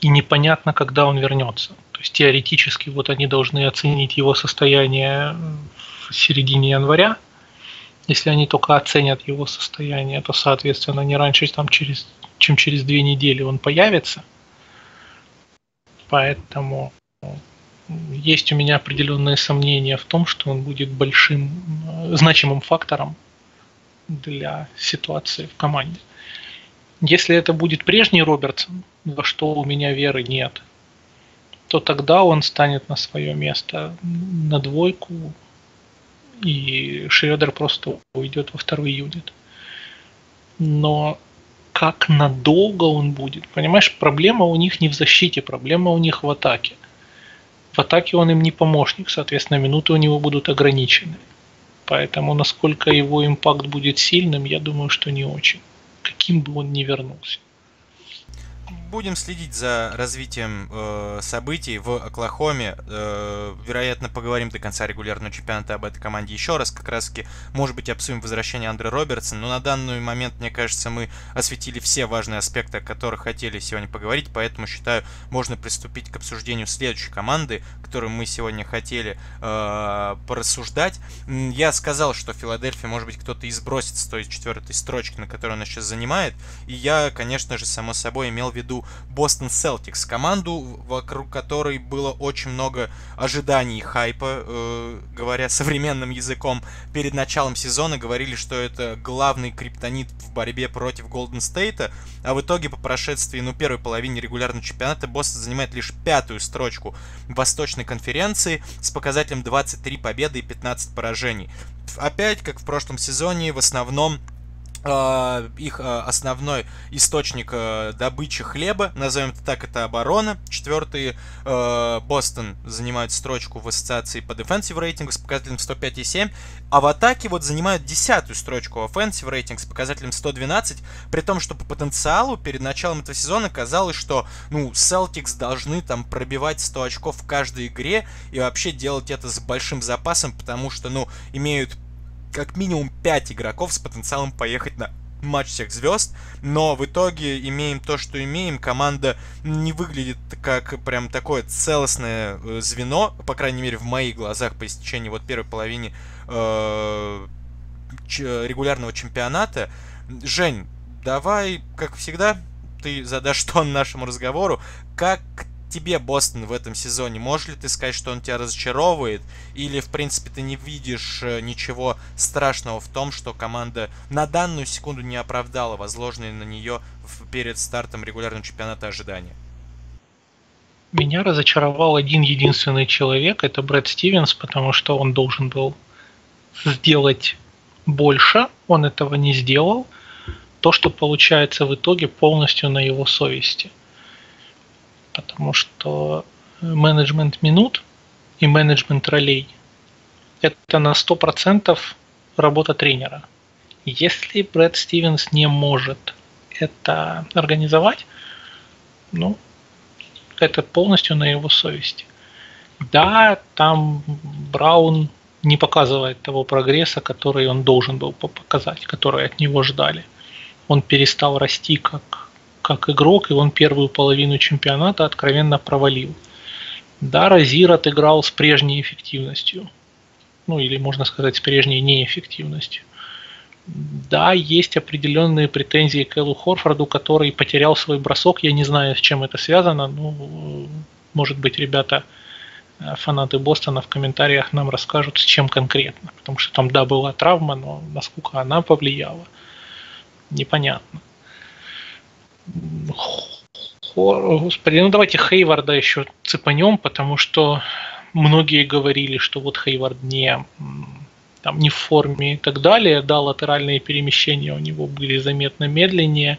и непонятно, когда он вернется. То есть теоретически вот они должны оценить его состояние в середине января, если они только оценят его состояние, то, соответственно, не раньше, там, через, чем через две недели он появится. Поэтому есть у меня определенные сомнения в том, что он будет большим, значимым фактором для ситуации в команде. Если это будет прежний Робертсон, во что у меня веры нет, то тогда он станет на свое место на двойку, и Шредер просто уйдет во второй юнит. Но как надолго он будет? Понимаешь, проблема у них не в защите, проблема у них в атаке. В атаке он им не помощник, соответственно, минуты у него будут ограничены. Поэтому насколько его импакт будет сильным, я думаю, что не очень. Каким бы он ни вернулся будем следить за развитием э, событий в Оклахоме. Э, вероятно, поговорим до конца регулярного чемпионата об этой команде еще раз. Как раз таки, может быть, обсудим возвращение Андре Робертсона. Но на данный момент, мне кажется, мы осветили все важные аспекты, о которых хотели сегодня поговорить. Поэтому, считаю, можно приступить к обсуждению следующей команды, которую мы сегодня хотели э, порассуждать. Я сказал, что Филадельфия, может быть, кто-то избросит с той четвертой строчки, на которой она сейчас занимает. И я, конечно же, само собой имел в виду Бостон Селтикс, команду, вокруг которой было очень много ожиданий хайпа, э, говоря современным языком. Перед началом сезона говорили, что это главный криптонит в борьбе против Голден Стейта, а в итоге по прошествии ну, первой половине регулярного чемпионата Бостон занимает лишь пятую строчку Восточной конференции с показателем 23 победы и 15 поражений. Опять, как в прошлом сезоне, в основном их uh, основной источник uh, добычи хлеба, назовем это так, это оборона. Четвертый Бостон занимает строчку в ассоциации по defensive рейтингу с показателем 105,7, а в атаке вот занимают десятую строчку offensive рейтинг с показателем 112, при том, что по потенциалу перед началом этого сезона казалось, что ну Celtics должны там пробивать 100 очков в каждой игре и вообще делать это с большим запасом, потому что ну имеют как минимум 5 игроков с потенциалом поехать на матч всех звезд, но в итоге имеем то, что имеем. Команда не выглядит как прям такое целостное э, звено, по крайней мере в моих глазах по истечении вот первой половине э, регулярного чемпионата. Жень, давай, как всегда, ты задашь тон нашему разговору. Как тебе Бостон в этом сезоне? Можешь ли ты сказать, что он тебя разочаровывает? Или, в принципе, ты не видишь э, ничего страшного в том, что команда на данную секунду не оправдала возложенные на нее перед стартом регулярного чемпионата ожидания? Меня разочаровал один единственный человек, это Брэд Стивенс, потому что он должен был сделать больше, он этого не сделал. То, что получается в итоге, полностью на его совести потому что менеджмент минут и менеджмент ролей – это на 100% работа тренера. Если Брэд Стивенс не может это организовать, ну, это полностью на его совести. Да, там Браун не показывает того прогресса, который он должен был показать, который от него ждали. Он перестал расти как как игрок, и он первую половину чемпионата откровенно провалил. Да, Розир отыграл с прежней эффективностью. Ну, или можно сказать, с прежней неэффективностью. Да, есть определенные претензии к Эллу Хорфорду, который потерял свой бросок. Я не знаю, с чем это связано. Ну, может быть, ребята, э, фанаты Бостона в комментариях нам расскажут, с чем конкретно. Потому что там, да, была травма, но насколько она повлияла, непонятно. Господи, ну давайте Хейварда еще цепанем, потому что многие говорили, что вот Хейвард не, там, не в форме и так далее. Да, латеральные перемещения у него были заметно медленнее.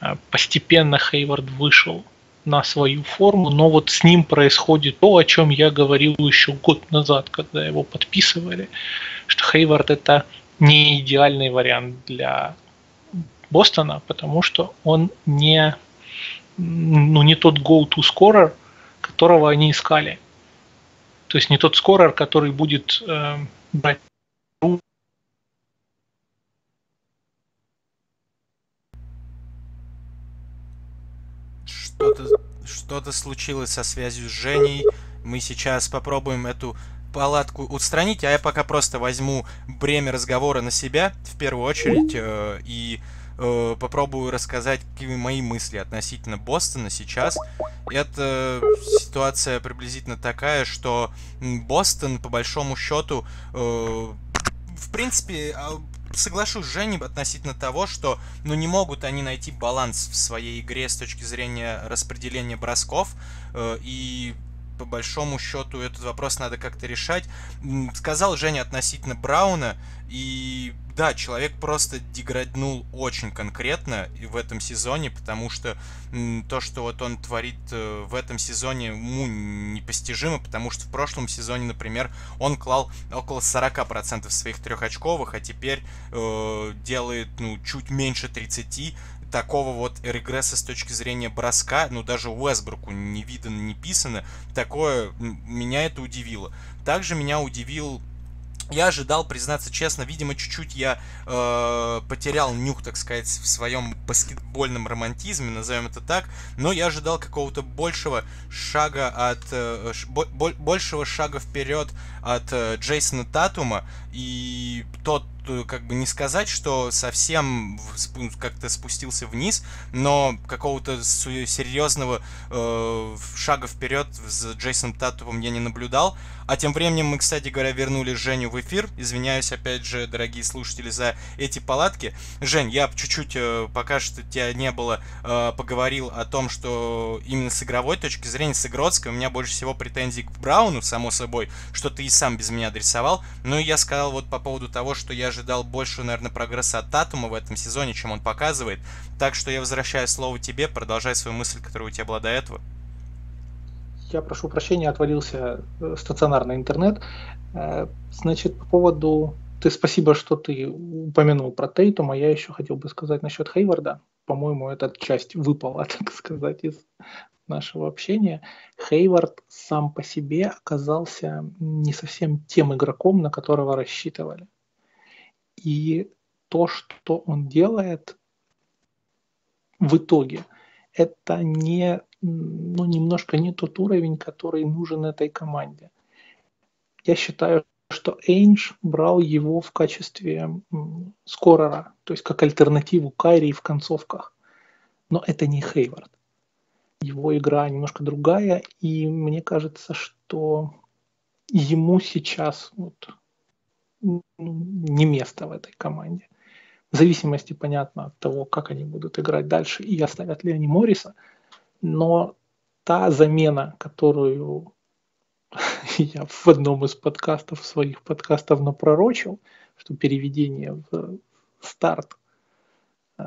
А, постепенно Хейвард вышел на свою форму, но вот с ним происходит то, о чем я говорил еще год назад, когда его подписывали, что Хейвард это не идеальный вариант для Бостона, потому что он не, ну, не тот go-to scorer, которого они искали. То есть не тот скорер, который будет э, брать что-то что-то случилось со связью с Женей. Мы сейчас попробуем эту палатку устранить, а я пока просто возьму бремя разговора на себя в первую очередь э, и э, попробую рассказать какие мои мысли относительно Бостона сейчас. Это ситуация приблизительно такая, что Бостон, по большому счету, э, в принципе, а, соглашусь с Женей относительно того, что ну не могут они найти баланс в своей игре с точки зрения распределения бросков э, и по большому счету этот вопрос надо как-то решать. Сказал Женя относительно Брауна, и да, человек просто деграднул очень конкретно в этом сезоне, потому что то, что вот он творит э, в этом сезоне, ему непостижимо, потому что в прошлом сезоне, например, он клал около 40% своих трехочковых, а теперь э, делает ну, чуть меньше 30, такого вот регресса с точки зрения броска, ну даже Уэсбруку не видно, не писано, такое меня это удивило. Также меня удивил я ожидал, признаться честно, видимо, чуть-чуть я э, потерял нюх, так сказать, в своем баскетбольном романтизме, назовем это так, но я ожидал какого-то большего шага от э, большего шага вперед от э, Джейсона Татума и тот э, как бы не сказать, что совсем как-то спустился вниз, но какого-то серьезного э, шага вперед с Джейсоном Татумом я не наблюдал. А тем временем мы, кстати говоря, вернули Женю в эфир. Извиняюсь, опять же, дорогие слушатели, за эти палатки. Жень, я чуть-чуть, э, пока что тебя не было, э, поговорил о том, что именно с игровой точки зрения, с игротской, у меня больше всего претензий к Брауну, само собой, что ты сам без меня адресовал. Ну и я сказал вот по поводу того, что я ожидал больше, наверное, прогресса от Татума в этом сезоне, чем он показывает. Так что я возвращаю слово тебе, продолжай свою мысль, которая у тебя была до этого. Я прошу прощения, отвалился э, стационарный интернет. Э, значит, по поводу... Ты спасибо, что ты упомянул про Тейтума. Я еще хотел бы сказать насчет Хейварда. По-моему, эта часть выпала, (laughs) так сказать, из нашего общения. Хейвард сам по себе оказался не совсем тем игроком, на которого рассчитывали. И то, что он делает в итоге, это не ну, немножко не тот уровень, который нужен этой команде. Я считаю, что Эйнж брал его в качестве скорера, то есть как альтернативу Кайри в концовках. Но это не Хейвард. Его игра немножко другая, и мне кажется, что ему сейчас вот, не место в этой команде. В зависимости, понятно, от того, как они будут играть дальше и оставят ли они Морриса – но та замена, которую (laughs) я в одном из подкастов, своих подкастов напророчил, что переведение в старт э,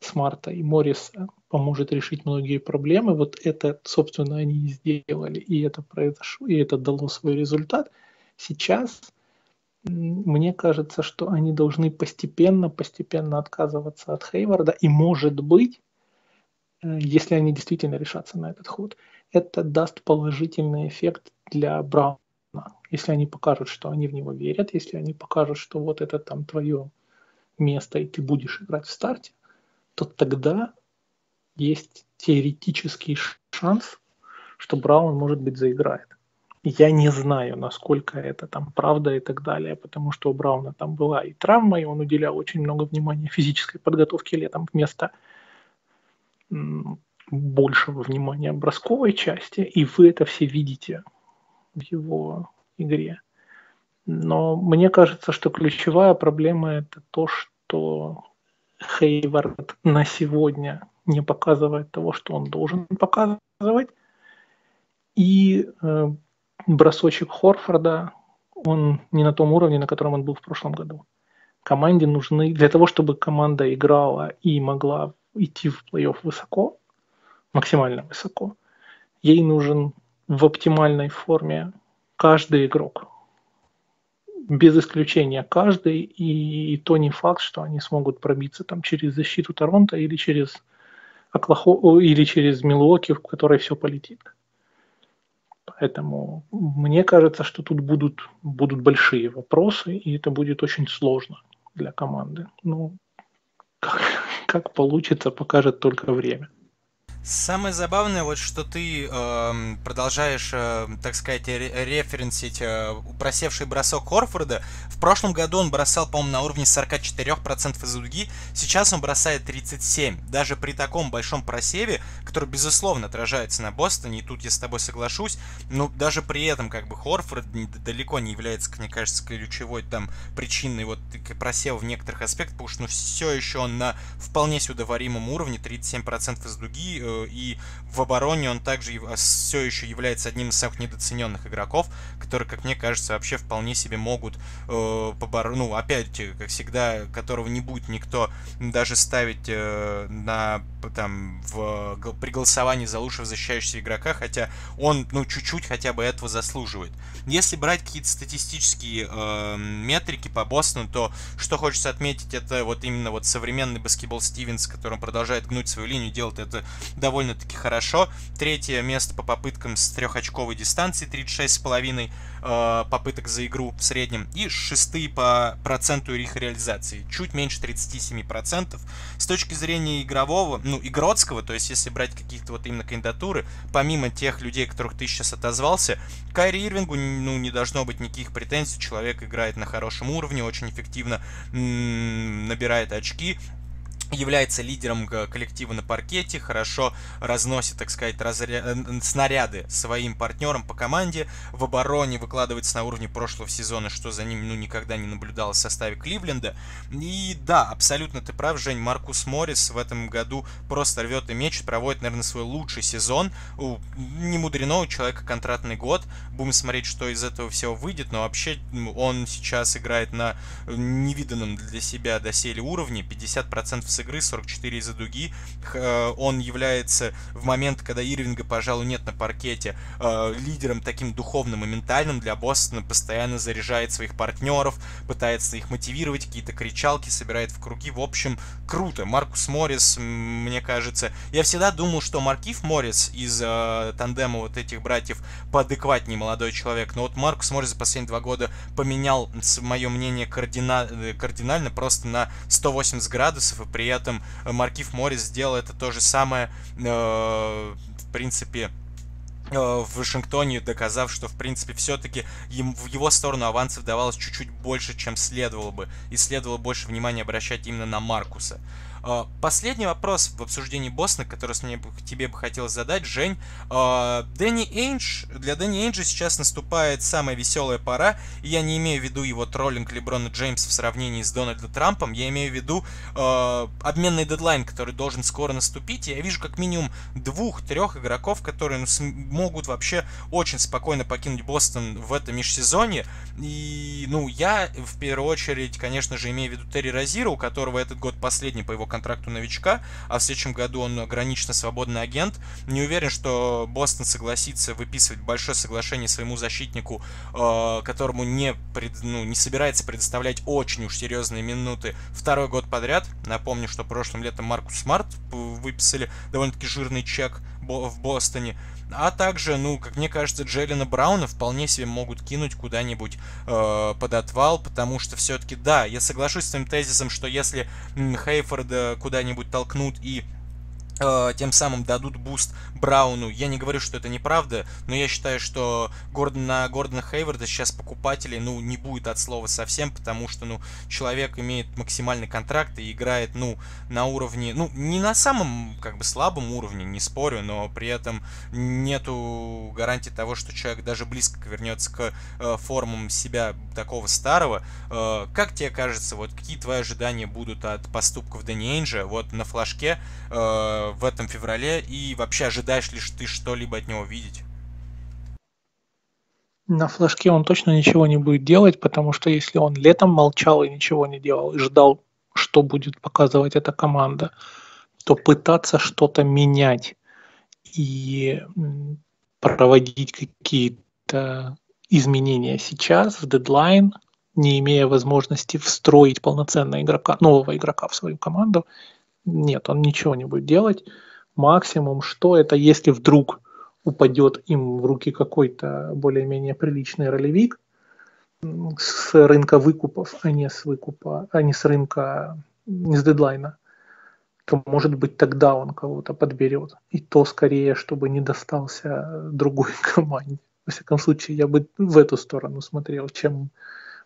Смарта и Морриса поможет решить многие проблемы. Вот это, собственно, они и сделали, и это произошло, и это дало свой результат. Сейчас мне кажется, что они должны постепенно, постепенно отказываться от Хейварда, и, может быть, Э, если они действительно решатся на этот ход, это даст положительный эффект для Брауна. Если они покажут, что они в него верят, если они покажут, что вот это там твое место, и ты будешь играть в старте, то тогда есть теоретический шанс, что Браун, может быть, заиграет. Я не знаю, насколько это там правда и так далее, потому что у Брауна там была и травма, и он уделял очень много внимания физической подготовке летом вместо большего внимания бросковой части, и вы это все видите в его игре. Но мне кажется, что ключевая проблема это то, что Хейвард на сегодня не показывает того, что он должен показывать. И э, бросочек Хорфорда, он не на том уровне, на котором он был в прошлом году. Команде нужны, для того, чтобы команда играла и могла идти в плей-офф высоко, максимально высоко, ей нужен в оптимальной форме каждый игрок. Без исключения каждый, и, и то не факт, что они смогут пробиться там через защиту Торонто или через Оклахо... или через Милуоки, в которой все полетит. Поэтому мне кажется, что тут будут, будут большие вопросы, и это будет очень сложно для команды. Ну, как, (laughs) как получится, покажет только время. Самое забавное, вот что ты э, продолжаешь, э, так сказать, референсить э, просевший бросок Хорфорда. В прошлом году он бросал, по-моему, на уровне 44% из дуги, сейчас он бросает 37%. Даже при таком большом просеве, который, безусловно, отражается на Бостоне, и тут я с тобой соглашусь, но даже при этом, как бы, Хорфорд далеко не является, мне кажется, ключевой там причиной вот просева в некоторых аспектах, потому что ну, все еще он на вполне удоваримом уровне, 37% из дуги, э, и в обороне он также все еще является одним из самых недооцененных игроков, которые, как мне кажется, вообще вполне себе могут э, побор... ну, опять, как всегда, которого не будет никто даже ставить э, на там в, при голосовании за лучшего защищающегося игрока, хотя он, ну, чуть-чуть хотя бы этого заслуживает. Если брать какие-то статистические э, метрики по Бостону, то что хочется отметить, это вот именно вот современный баскетбол Стивенс, который продолжает гнуть свою линию, делает это довольно-таки хорошо. Третье место по попыткам с трехочковой дистанции, 36,5 э, попыток за игру в среднем. И шестые по проценту их реализации, чуть меньше 37%. С точки зрения игрового, ну, игротского, то есть если брать какие-то вот именно кандидатуры, помимо тех людей, которых ты сейчас отозвался, Кайри Ирвингу, ну, не должно быть никаких претензий. Человек играет на хорошем уровне, очень эффективно набирает очки является лидером коллектива на паркете, хорошо разносит, так сказать, разря... Э, снаряды своим партнерам по команде, в обороне выкладывается на уровне прошлого сезона, что за ним ну, никогда не наблюдалось в составе Кливленда. И да, абсолютно ты прав, Жень, Маркус Моррис в этом году просто рвет и меч, проводит, наверное, свой лучший сезон. Не мудрено, у человека контрактный год, будем смотреть, что из этого всего выйдет, но вообще он сейчас играет на невиданном для себя доселе уровне, 50% игры, 44 из-за дуги. Э, он является в момент, когда Ирвинга, пожалуй, нет на паркете, э, лидером таким духовным и ментальным для Бостона, постоянно заряжает своих партнеров, пытается их мотивировать, какие-то кричалки собирает в круги. В общем, круто. Маркус Моррис, мне кажется, я всегда думал, что Маркив Моррис из э, тандема вот этих братьев поадекватнее молодой человек, но вот Маркус Моррис за последние два года поменял мое мнение кардина... кардинально, просто на 180 градусов, и при этом Маркив Моррис сделал это то же самое, э, в принципе, э, в Вашингтоне, доказав, что, в принципе, все-таки в его сторону авансов давалось чуть-чуть больше, чем следовало бы, и следовало больше внимания обращать именно на Маркуса. А, последний вопрос в обсуждении Бостона, который мне, тебе бы хотелось задать, Жень. А, Дэнни Эйндж, для Дэнни Эйнджа сейчас наступает самая веселая пора, и я не имею в виду его троллинг Леброна Джеймса в сравнении с Дональдом Трампом, я имею в виду э, обменный дедлайн, который должен скоро наступить, и я вижу как минимум двух-трех игроков, которые ну, могут вообще очень спокойно покинуть Бостон в этом межсезонье, и, ну, я в первую очередь, конечно же, имею в виду Терри Розира, у которого этот год последний по его контракту новичка, а в следующем году он ограниченно свободный агент. Не уверен, что Бостон согласится выписывать большое соглашение своему защитнику, э, которому не, пред, ну, не собирается предоставлять очень уж серьезные минуты второй год подряд. Напомню, что прошлым летом Маркус Смарт выписали довольно-таки жирный чек в Бостоне. А также, ну, как мне кажется, Джейлина Брауна вполне себе могут кинуть куда-нибудь э, под отвал, потому что все-таки, да, я соглашусь с твоим тезисом, что если Хейварда куда-нибудь толкнут и Э, тем самым дадут буст Брауну. Я не говорю, что это неправда, но я считаю, что Гордон, на Гордона Хейварда сейчас покупателей ну, не будет от слова совсем, потому что ну, человек имеет максимальный контракт и играет ну, на уровне, ну, не на самом как бы слабом уровне, не спорю, но при этом нету гарантии того, что человек даже близко вернется к э, формам себя такого старого. Э, как тебе кажется, вот какие твои ожидания будут от поступков Дэнни Эйнджа вот на флажке э, в этом феврале? И вообще ожидаешь ли ты что-либо от него видеть? На флажке он точно ничего не будет делать, потому что если он летом молчал и ничего не делал, и ждал, что будет показывать эта команда, то пытаться что-то менять и проводить какие-то изменения сейчас в дедлайн, не имея возможности встроить полноценного игрока, нового игрока в свою команду, нет, он ничего не будет делать. Максимум, что это, если вдруг упадет им в руки какой-то более-менее приличный ролевик с рынка выкупов, а не с выкупа, а не с рынка, не с дедлайна, то, может быть, тогда он кого-то подберет. И то скорее, чтобы не достался другой (laughs) команде. Во всяком случае, я бы в эту сторону смотрел, чем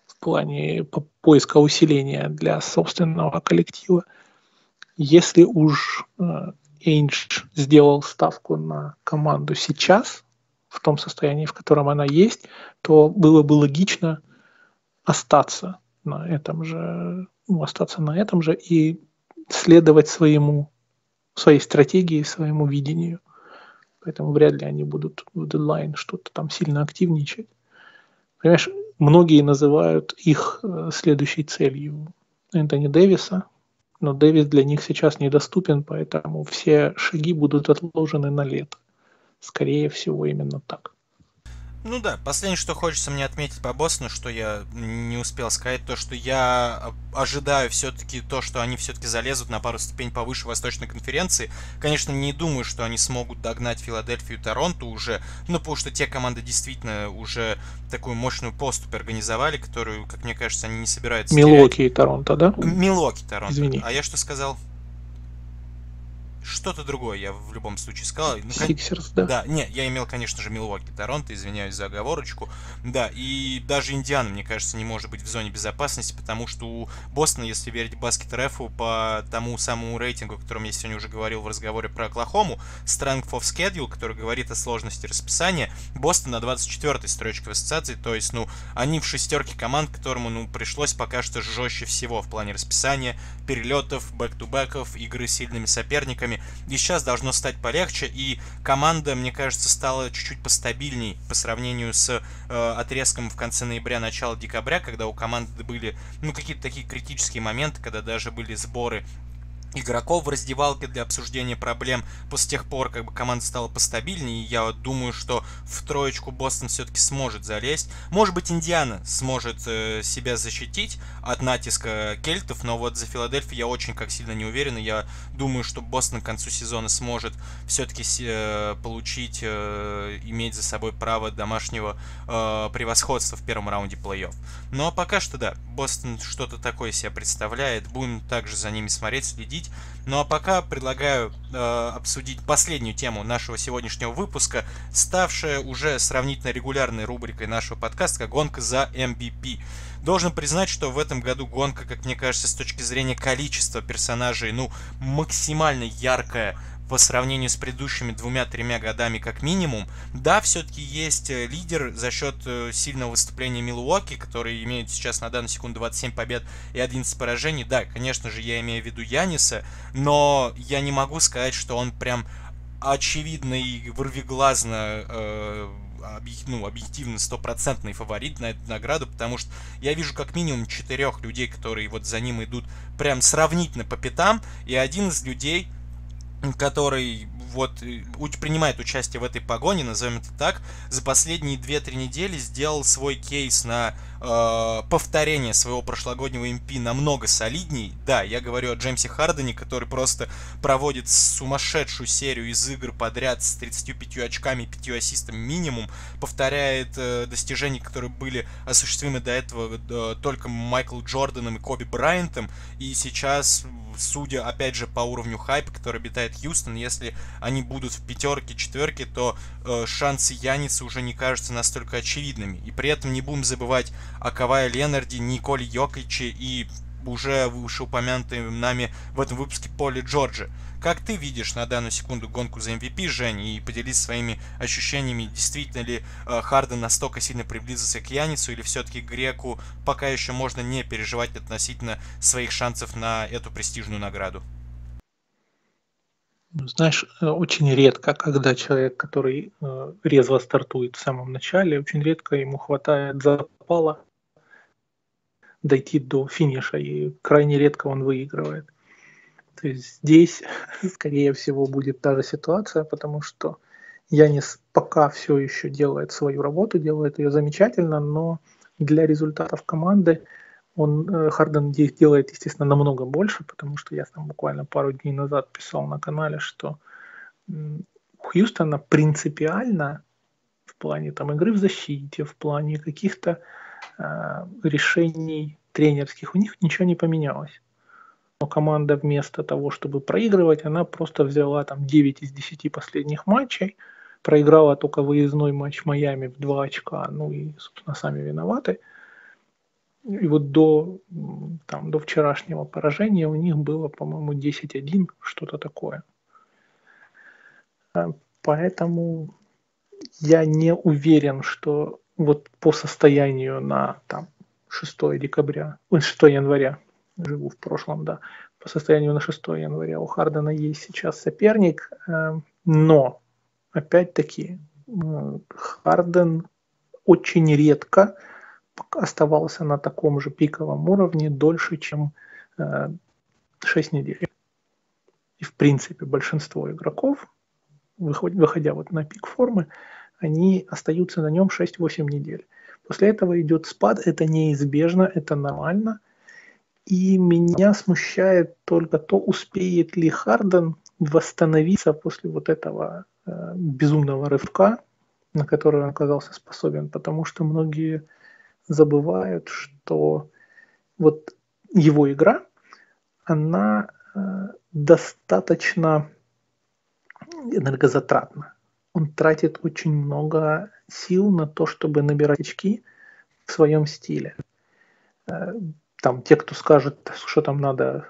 в плане поиска усиления для собственного коллектива. Если уж Эйндж сделал ставку на команду сейчас, в том состоянии, в котором она есть, то было бы логично остаться на этом же, ну, остаться на этом же и следовать своему, своей стратегии, своему видению. Поэтому вряд ли они будут в дедлайн что-то там сильно активничать. Понимаешь, многие называют их э, следующей целью Энтони Дэвиса, но Дэвис для них сейчас недоступен, поэтому все шаги будут отложены на лето. Скорее всего, именно так. Ну да, последнее, что хочется мне отметить по Бостону, что я не успел сказать, то, что я ожидаю все-таки то, что они все-таки залезут на пару ступень повыше Восточной конференции. Конечно, не думаю, что они смогут догнать Филадельфию и Торонто уже, ну, потому что те команды действительно уже такую мощную поступь организовали, которую, как мне кажется, они не собираются Милуоки и Торонто, да? Милуоки Торонто. Извини. А я что сказал? Что-то другое я в любом случае сказал. Ну, Сиксерс, да. Да, не, я имел, конечно же, Милуоки, Торонто, извиняюсь за оговорочку. Да, и даже Индиана, мне кажется, не может быть в зоне безопасности, потому что у Бостона, если верить Баскет Рефу, по тому самому рейтингу, о котором я сегодня уже говорил в разговоре про Оклахому, Strength of Schedule, который говорит о сложности расписания, Бостон на 24-й строчке в ассоциации, то есть, ну, они в шестерке команд, которому, ну, пришлось пока что жестче всего в плане расписания, перелетов, бэк-ту-бэков, игры с сильными соперниками, и сейчас должно стать полегче, и команда, мне кажется, стала чуть-чуть постабильней по сравнению с э, отрезком в конце ноября, начало декабря, когда у команды были, ну, какие-то такие критические моменты, когда даже были сборы игроков в раздевалке для обсуждения проблем. После тех пор как бы команда стала постабильнее, я вот думаю, что в троечку Бостон все-таки сможет залезть. Может быть, Индиана сможет э, себя защитить от натиска кельтов, но вот за Филадельфию я очень как сильно не уверен, и я думаю, что Бостон к концу сезона сможет все-таки э, получить, э, иметь за собой право домашнего э, превосходства в первом раунде плей-офф. Но пока что да, Бостон что-то такое себя представляет, будем также за ними смотреть, следить, обсудить. Ну а пока предлагаю э, обсудить последнюю тему нашего сегодняшнего выпуска, ставшая уже сравнительно регулярной рубрикой нашего подкаста «Гонка за MVP». Должен признать, что в этом году гонка, как мне кажется, с точки зрения количества персонажей, ну, максимально яркая, по сравнению с предыдущими двумя-тремя годами как минимум. Да, все-таки есть э, лидер за счет э, сильного выступления Милуоки, который имеет сейчас на данную секунду 27 побед и 11 поражений. Да, конечно же, я имею в виду Яниса, но я не могу сказать, что он прям очевидно и вырвиглазно э, ну, объективно стопроцентный фаворит на эту награду, потому что я вижу как минимум четырех людей, которые вот за ним идут прям сравнительно по пятам, и один из людей, который вот э, принимает участие в этой погоне, назовем это так, за последние 2-3 недели сделал свой кейс на э, повторение своего прошлогоднего МП намного солидней. Да, я говорю о Джеймсе Хардене, который просто проводит сумасшедшую серию из игр подряд с 35 очками и 5 ассистами минимум, повторяет э, достижения, которые были осуществимы до этого э, только Майклом Джорданом и Коби Брайантом, и сейчас судя, опять же, по уровню хайпа, который обитает Хьюстон, если они будут в пятерке, четверке, то шансы Яницы уже не кажутся настолько очевидными. И при этом не будем забывать о Кавае Ленарде, Николе Йокиче и уже вышеупомянутые нами в этом выпуске Поле Джорджи. Как ты видишь на данную секунду гонку за MVP, Жень, и поделись своими ощущениями, действительно ли э, Харден настолько сильно приблизился к Яницу, или все-таки Греку пока еще можно не переживать относительно своих шансов на эту престижную награду? Знаешь, э, очень редко, когда человек, который э, резво стартует в самом начале, очень редко ему хватает запала дойти до финиша, и крайне редко он выигрывает. То есть здесь, (laughs) скорее всего, будет та же ситуация, потому что Янис пока все еще делает свою работу, делает ее замечательно, но для результатов команды он, э, Харден делает, естественно, намного больше, потому что я там буквально пару дней назад писал на канале, что у Хьюстона принципиально в плане там, игры в защите, в плане каких-то э, решений тренерских, у них ничего не поменялось но команда вместо того, чтобы проигрывать, она просто взяла там 9 из 10 последних матчей, проиграла только выездной матч Майами в 2 очка, ну и, собственно, сами виноваты. И вот до, там, до вчерашнего поражения у них было, по-моему, 10-1, что-то такое. А, поэтому я не уверен, что вот по состоянию на там, 6 декабря, 6 января живу в прошлом, да, по состоянию на 6 января у Хардена есть сейчас соперник, э, но, опять-таки, Харден очень редко оставался на таком же пиковом уровне дольше, чем 6 э, недель. И, в принципе, большинство игроков, выходя вот на пик формы, они остаются на нем 6-8 недель. После этого идет спад, это неизбежно, это нормально. И меня смущает только то, успеет ли Харден восстановиться после вот этого э, безумного рывка, на который он оказался способен, потому что многие забывают, что вот его игра, она э, достаточно энергозатратна. Он тратит очень много сил на то, чтобы набирать очки в своем стиле. Э, там те, кто скажет, что там надо,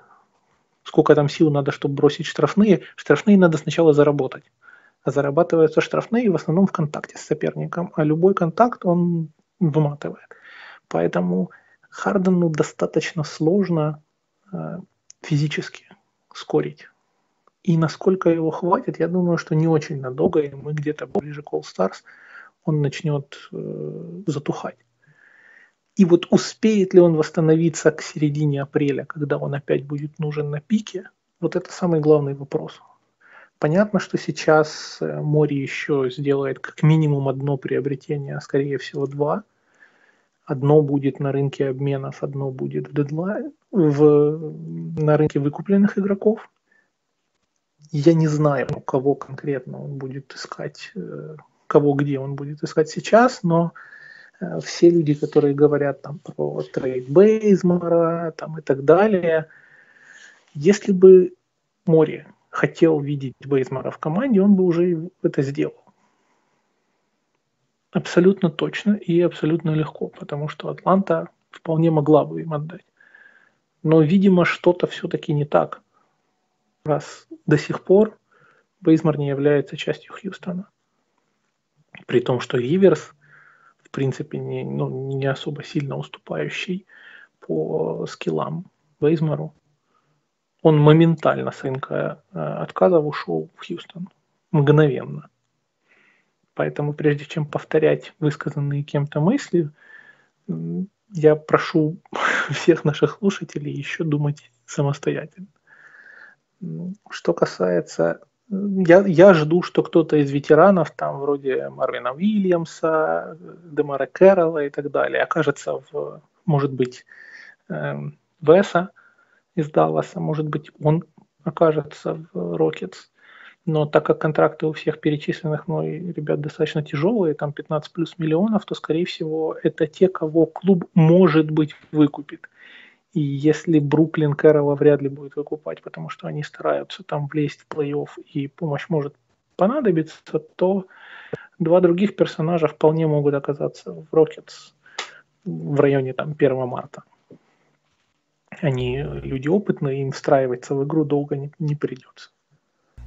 сколько там сил надо, чтобы бросить штрафные, штрафные надо сначала заработать. А зарабатываются штрафные в основном в контакте с соперником, а любой контакт он выматывает. Поэтому Хардену достаточно сложно э, физически скорить. И насколько его хватит, я думаю, что не очень надолго, и мы где-то ближе к All Stars он начнет э, затухать. И вот успеет ли он восстановиться к середине апреля, когда он опять будет нужен на пике, вот это самый главный вопрос. Понятно, что сейчас э, Мори еще сделает как минимум одно приобретение, а скорее всего два. Одно будет на рынке обменов, одно будет в дедлайн, в, на рынке выкупленных игроков. Я не знаю, кого конкретно он будет искать, э, кого где он будет искать сейчас, но э, все люди, которые говорят там про трейд Бейзмара там, и так далее, если бы Мори хотел видеть Бейзмара в команде, он бы уже это сделал. Абсолютно точно и абсолютно легко, потому что Атланта вполне могла бы им отдать. Но, видимо, что-то все-таки не так, раз до сих пор Бейзмар не является частью Хьюстона. При том, что Риверс, в принципе, не, ну, не особо сильно уступающий по скиллам Бейзмару, он моментально с рынка э, отказов ушел в Хьюстон. Мгновенно. Поэтому прежде чем повторять высказанные кем-то мысли, я прошу (laughs) всех наших слушателей еще думать самостоятельно. Что касается... Я, я жду, что кто-то из ветеранов, там вроде Марвина Уильямса, Демара Кэрролла и так далее, окажется в, может быть, эм, Веса из Далласа, может быть, он окажется в Рокетс но так как контракты у всех перечисленных мной ребят достаточно тяжелые, там 15 плюс миллионов, то, скорее всего, это те, кого клуб, может быть, выкупит. И если Бруклин Кэрролла вряд ли будет выкупать, потому что они стараются там влезть в плей-офф и помощь может понадобиться, то два других персонажа вполне могут оказаться в Рокетс в районе там 1 марта. Они люди опытные, им встраиваться в игру долго не, не придется.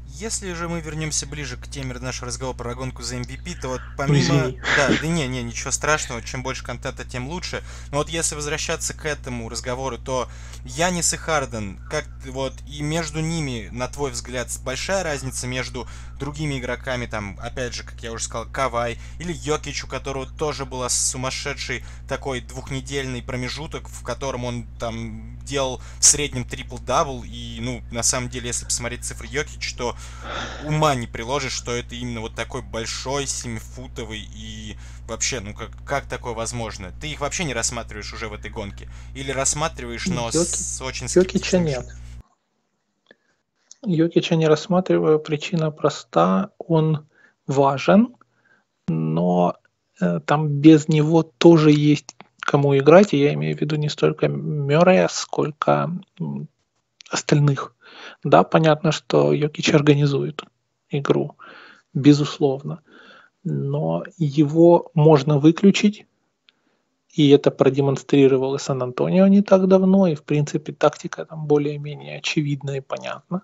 Если же мы вернемся ближе к теме нашего разговора про гонку за MVP, то вот помимо... Извини. Да, да не, не, ничего страшного, чем больше контента, тем лучше. Но вот если возвращаться к этому разговору, то Янис и Харден, как вот и между ними, на твой взгляд, большая разница между другими игроками, там, опять же, как я уже сказал, Кавай, или Йокич, у которого тоже был сумасшедший такой двухнедельный промежуток, в котором он там делал в среднем трипл-дабл, и, ну, на самом деле, если посмотреть цифры Йокич, то ума не приложишь, что это именно вот такой большой, семифутовый, и вообще, ну, как, как такое возможно? Ты их вообще не рассматриваешь уже в этой гонке? Или рассматриваешь, но Йоки... с очень Йокича нет. Йокича не рассматриваю, причина проста, он важен, но э, там без него тоже есть кому играть, и я имею в виду не столько Мёррея, сколько остальных. Да, понятно, что Йокич организует игру, безусловно, но его можно выключить, и это продемонстрировал и Сан-Антонио не так давно, и в принципе тактика там более-менее очевидна и понятна.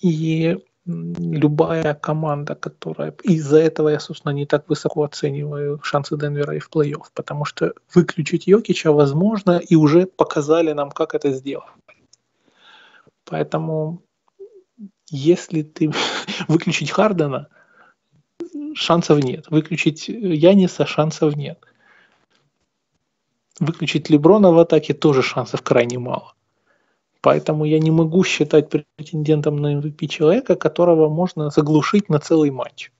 И любая команда, которая... Из-за этого я, собственно, не так высоко оцениваю шансы Денвера и в плей-офф, потому что выключить Йокича возможно, и уже показали нам, как это сделать. Поэтому если ты (laughs) выключить Хардена, шансов нет. Выключить Яниса шансов нет. Выключить Леброна в атаке тоже шансов крайне мало. Поэтому я не могу считать претендентом на MVP человека, которого можно заглушить на целый матч.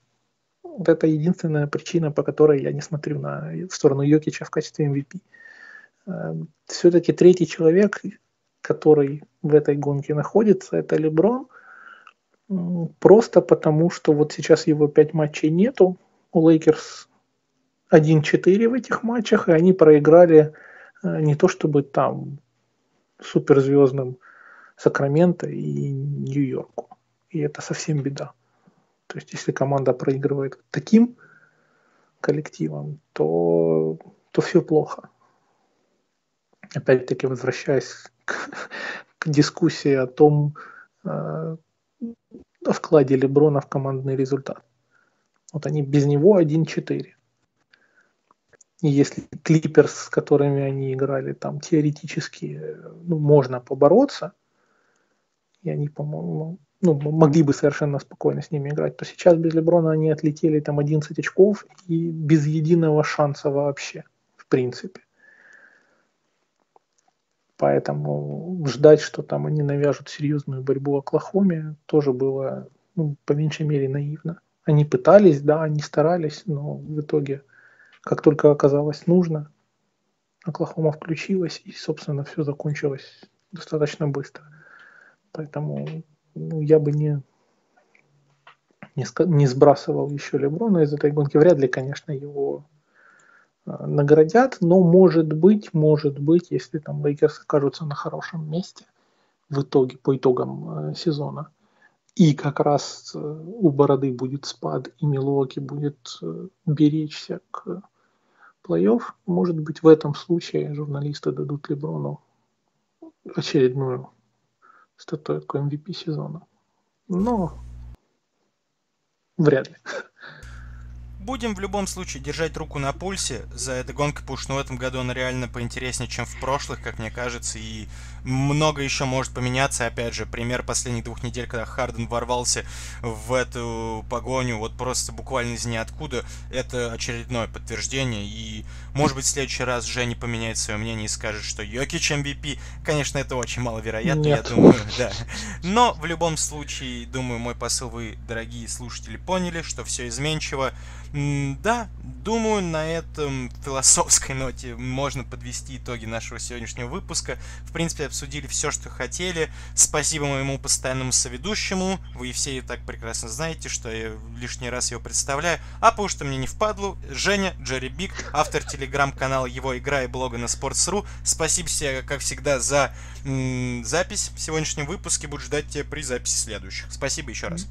Вот это единственная причина, по которой я не смотрю на, в сторону Йокича в качестве MVP. Эм, Все-таки третий человек, который в этой гонке находится, это Леброн. Просто потому, что вот сейчас его пять матчей нету. У Лейкерс 1-4 в этих матчах, и они проиграли э, не то чтобы там суперзвездным Сакраменто и Нью-Йорку. И это совсем беда. То есть, если команда проигрывает таким коллективом, то, то все плохо. Опять-таки, возвращаясь к, к дискуссии о том, э, о вкладе Леброна в командный результат. Вот они без него 1-4. И если Клиперс, с которыми они играли, там теоретически ну, можно побороться, и они, по-моему, ну, могли бы совершенно спокойно с ними играть, то сейчас без Леброна они отлетели там 11 очков и без единого шанса вообще, в принципе. Поэтому ждать, что там они навяжут серьезную борьбу Оклахоме, тоже было, ну, по меньшей мере, наивно. Они пытались, да, они старались, но в итоге, как только оказалось нужно, Оклахома включилась, и, собственно, все закончилось достаточно быстро. Поэтому ну, я бы не, не, не сбрасывал еще Леброна из этой гонки. Вряд ли, конечно, его наградят, но может быть, может быть, если там Лейкерс окажутся на хорошем месте в итоге, по итогам э, сезона, и как раз э, у Бороды будет спад, и Милуоки будет э, беречься к плей-офф, может быть, в этом случае журналисты дадут Леброну очередную статуэтку MVP сезона. Но вряд ли (laughs) будем в любом случае держать руку на пульсе за этой гонкой, потому что ну, в этом году она реально поинтереснее, чем в прошлых, как мне кажется, и много еще может поменяться. Опять же, пример последних двух недель, когда Харден ворвался в эту погоню, вот просто буквально из ниоткуда, это очередное подтверждение, и может быть в следующий раз Женя поменяет свое мнение и скажет, что Йокич MVP, конечно, это очень маловероятно, Нет. я думаю, (laughs) да. Но в любом случае, думаю, мой посыл вы, дорогие слушатели, поняли, что все изменчиво, да, думаю, на этом философской ноте можно подвести итоги нашего сегодняшнего выпуска. В принципе, обсудили все, что хотели. Спасибо моему постоянному соведущему. Вы все и так прекрасно знаете, что я лишний раз его представляю. А потому что мне не впадлу, Женя, Джерри Биг, автор телеграм-канала «Его игра» и блога на Sports.ru. Спасибо тебе, как всегда, за запись в сегодняшнем выпуске. Буду ждать тебя при записи следующих. Спасибо еще раз.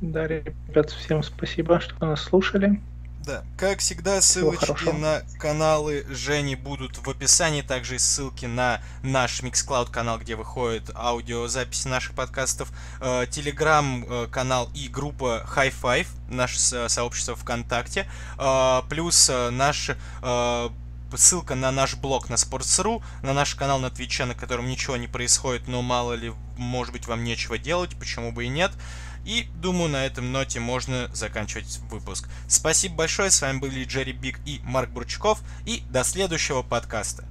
Да, ребят, всем спасибо, что нас слушали. Да, как всегда, ссылочки на каналы Жени будут в описании, также ссылки на наш Mixcloud канал, где выходит аудиозаписи наших подкастов, телеграм-канал и группа High Five, наше сообщество ВКонтакте, э, плюс э, наш э, ссылка на наш блог на Sports.ru, на наш канал на Твиче, на котором ничего не происходит, но мало ли, может быть, вам нечего делать, почему бы и нет. И думаю, на этом ноте можно заканчивать выпуск. Спасибо большое, с вами были Джерри Биг и Марк Бурчков, и до следующего подкаста.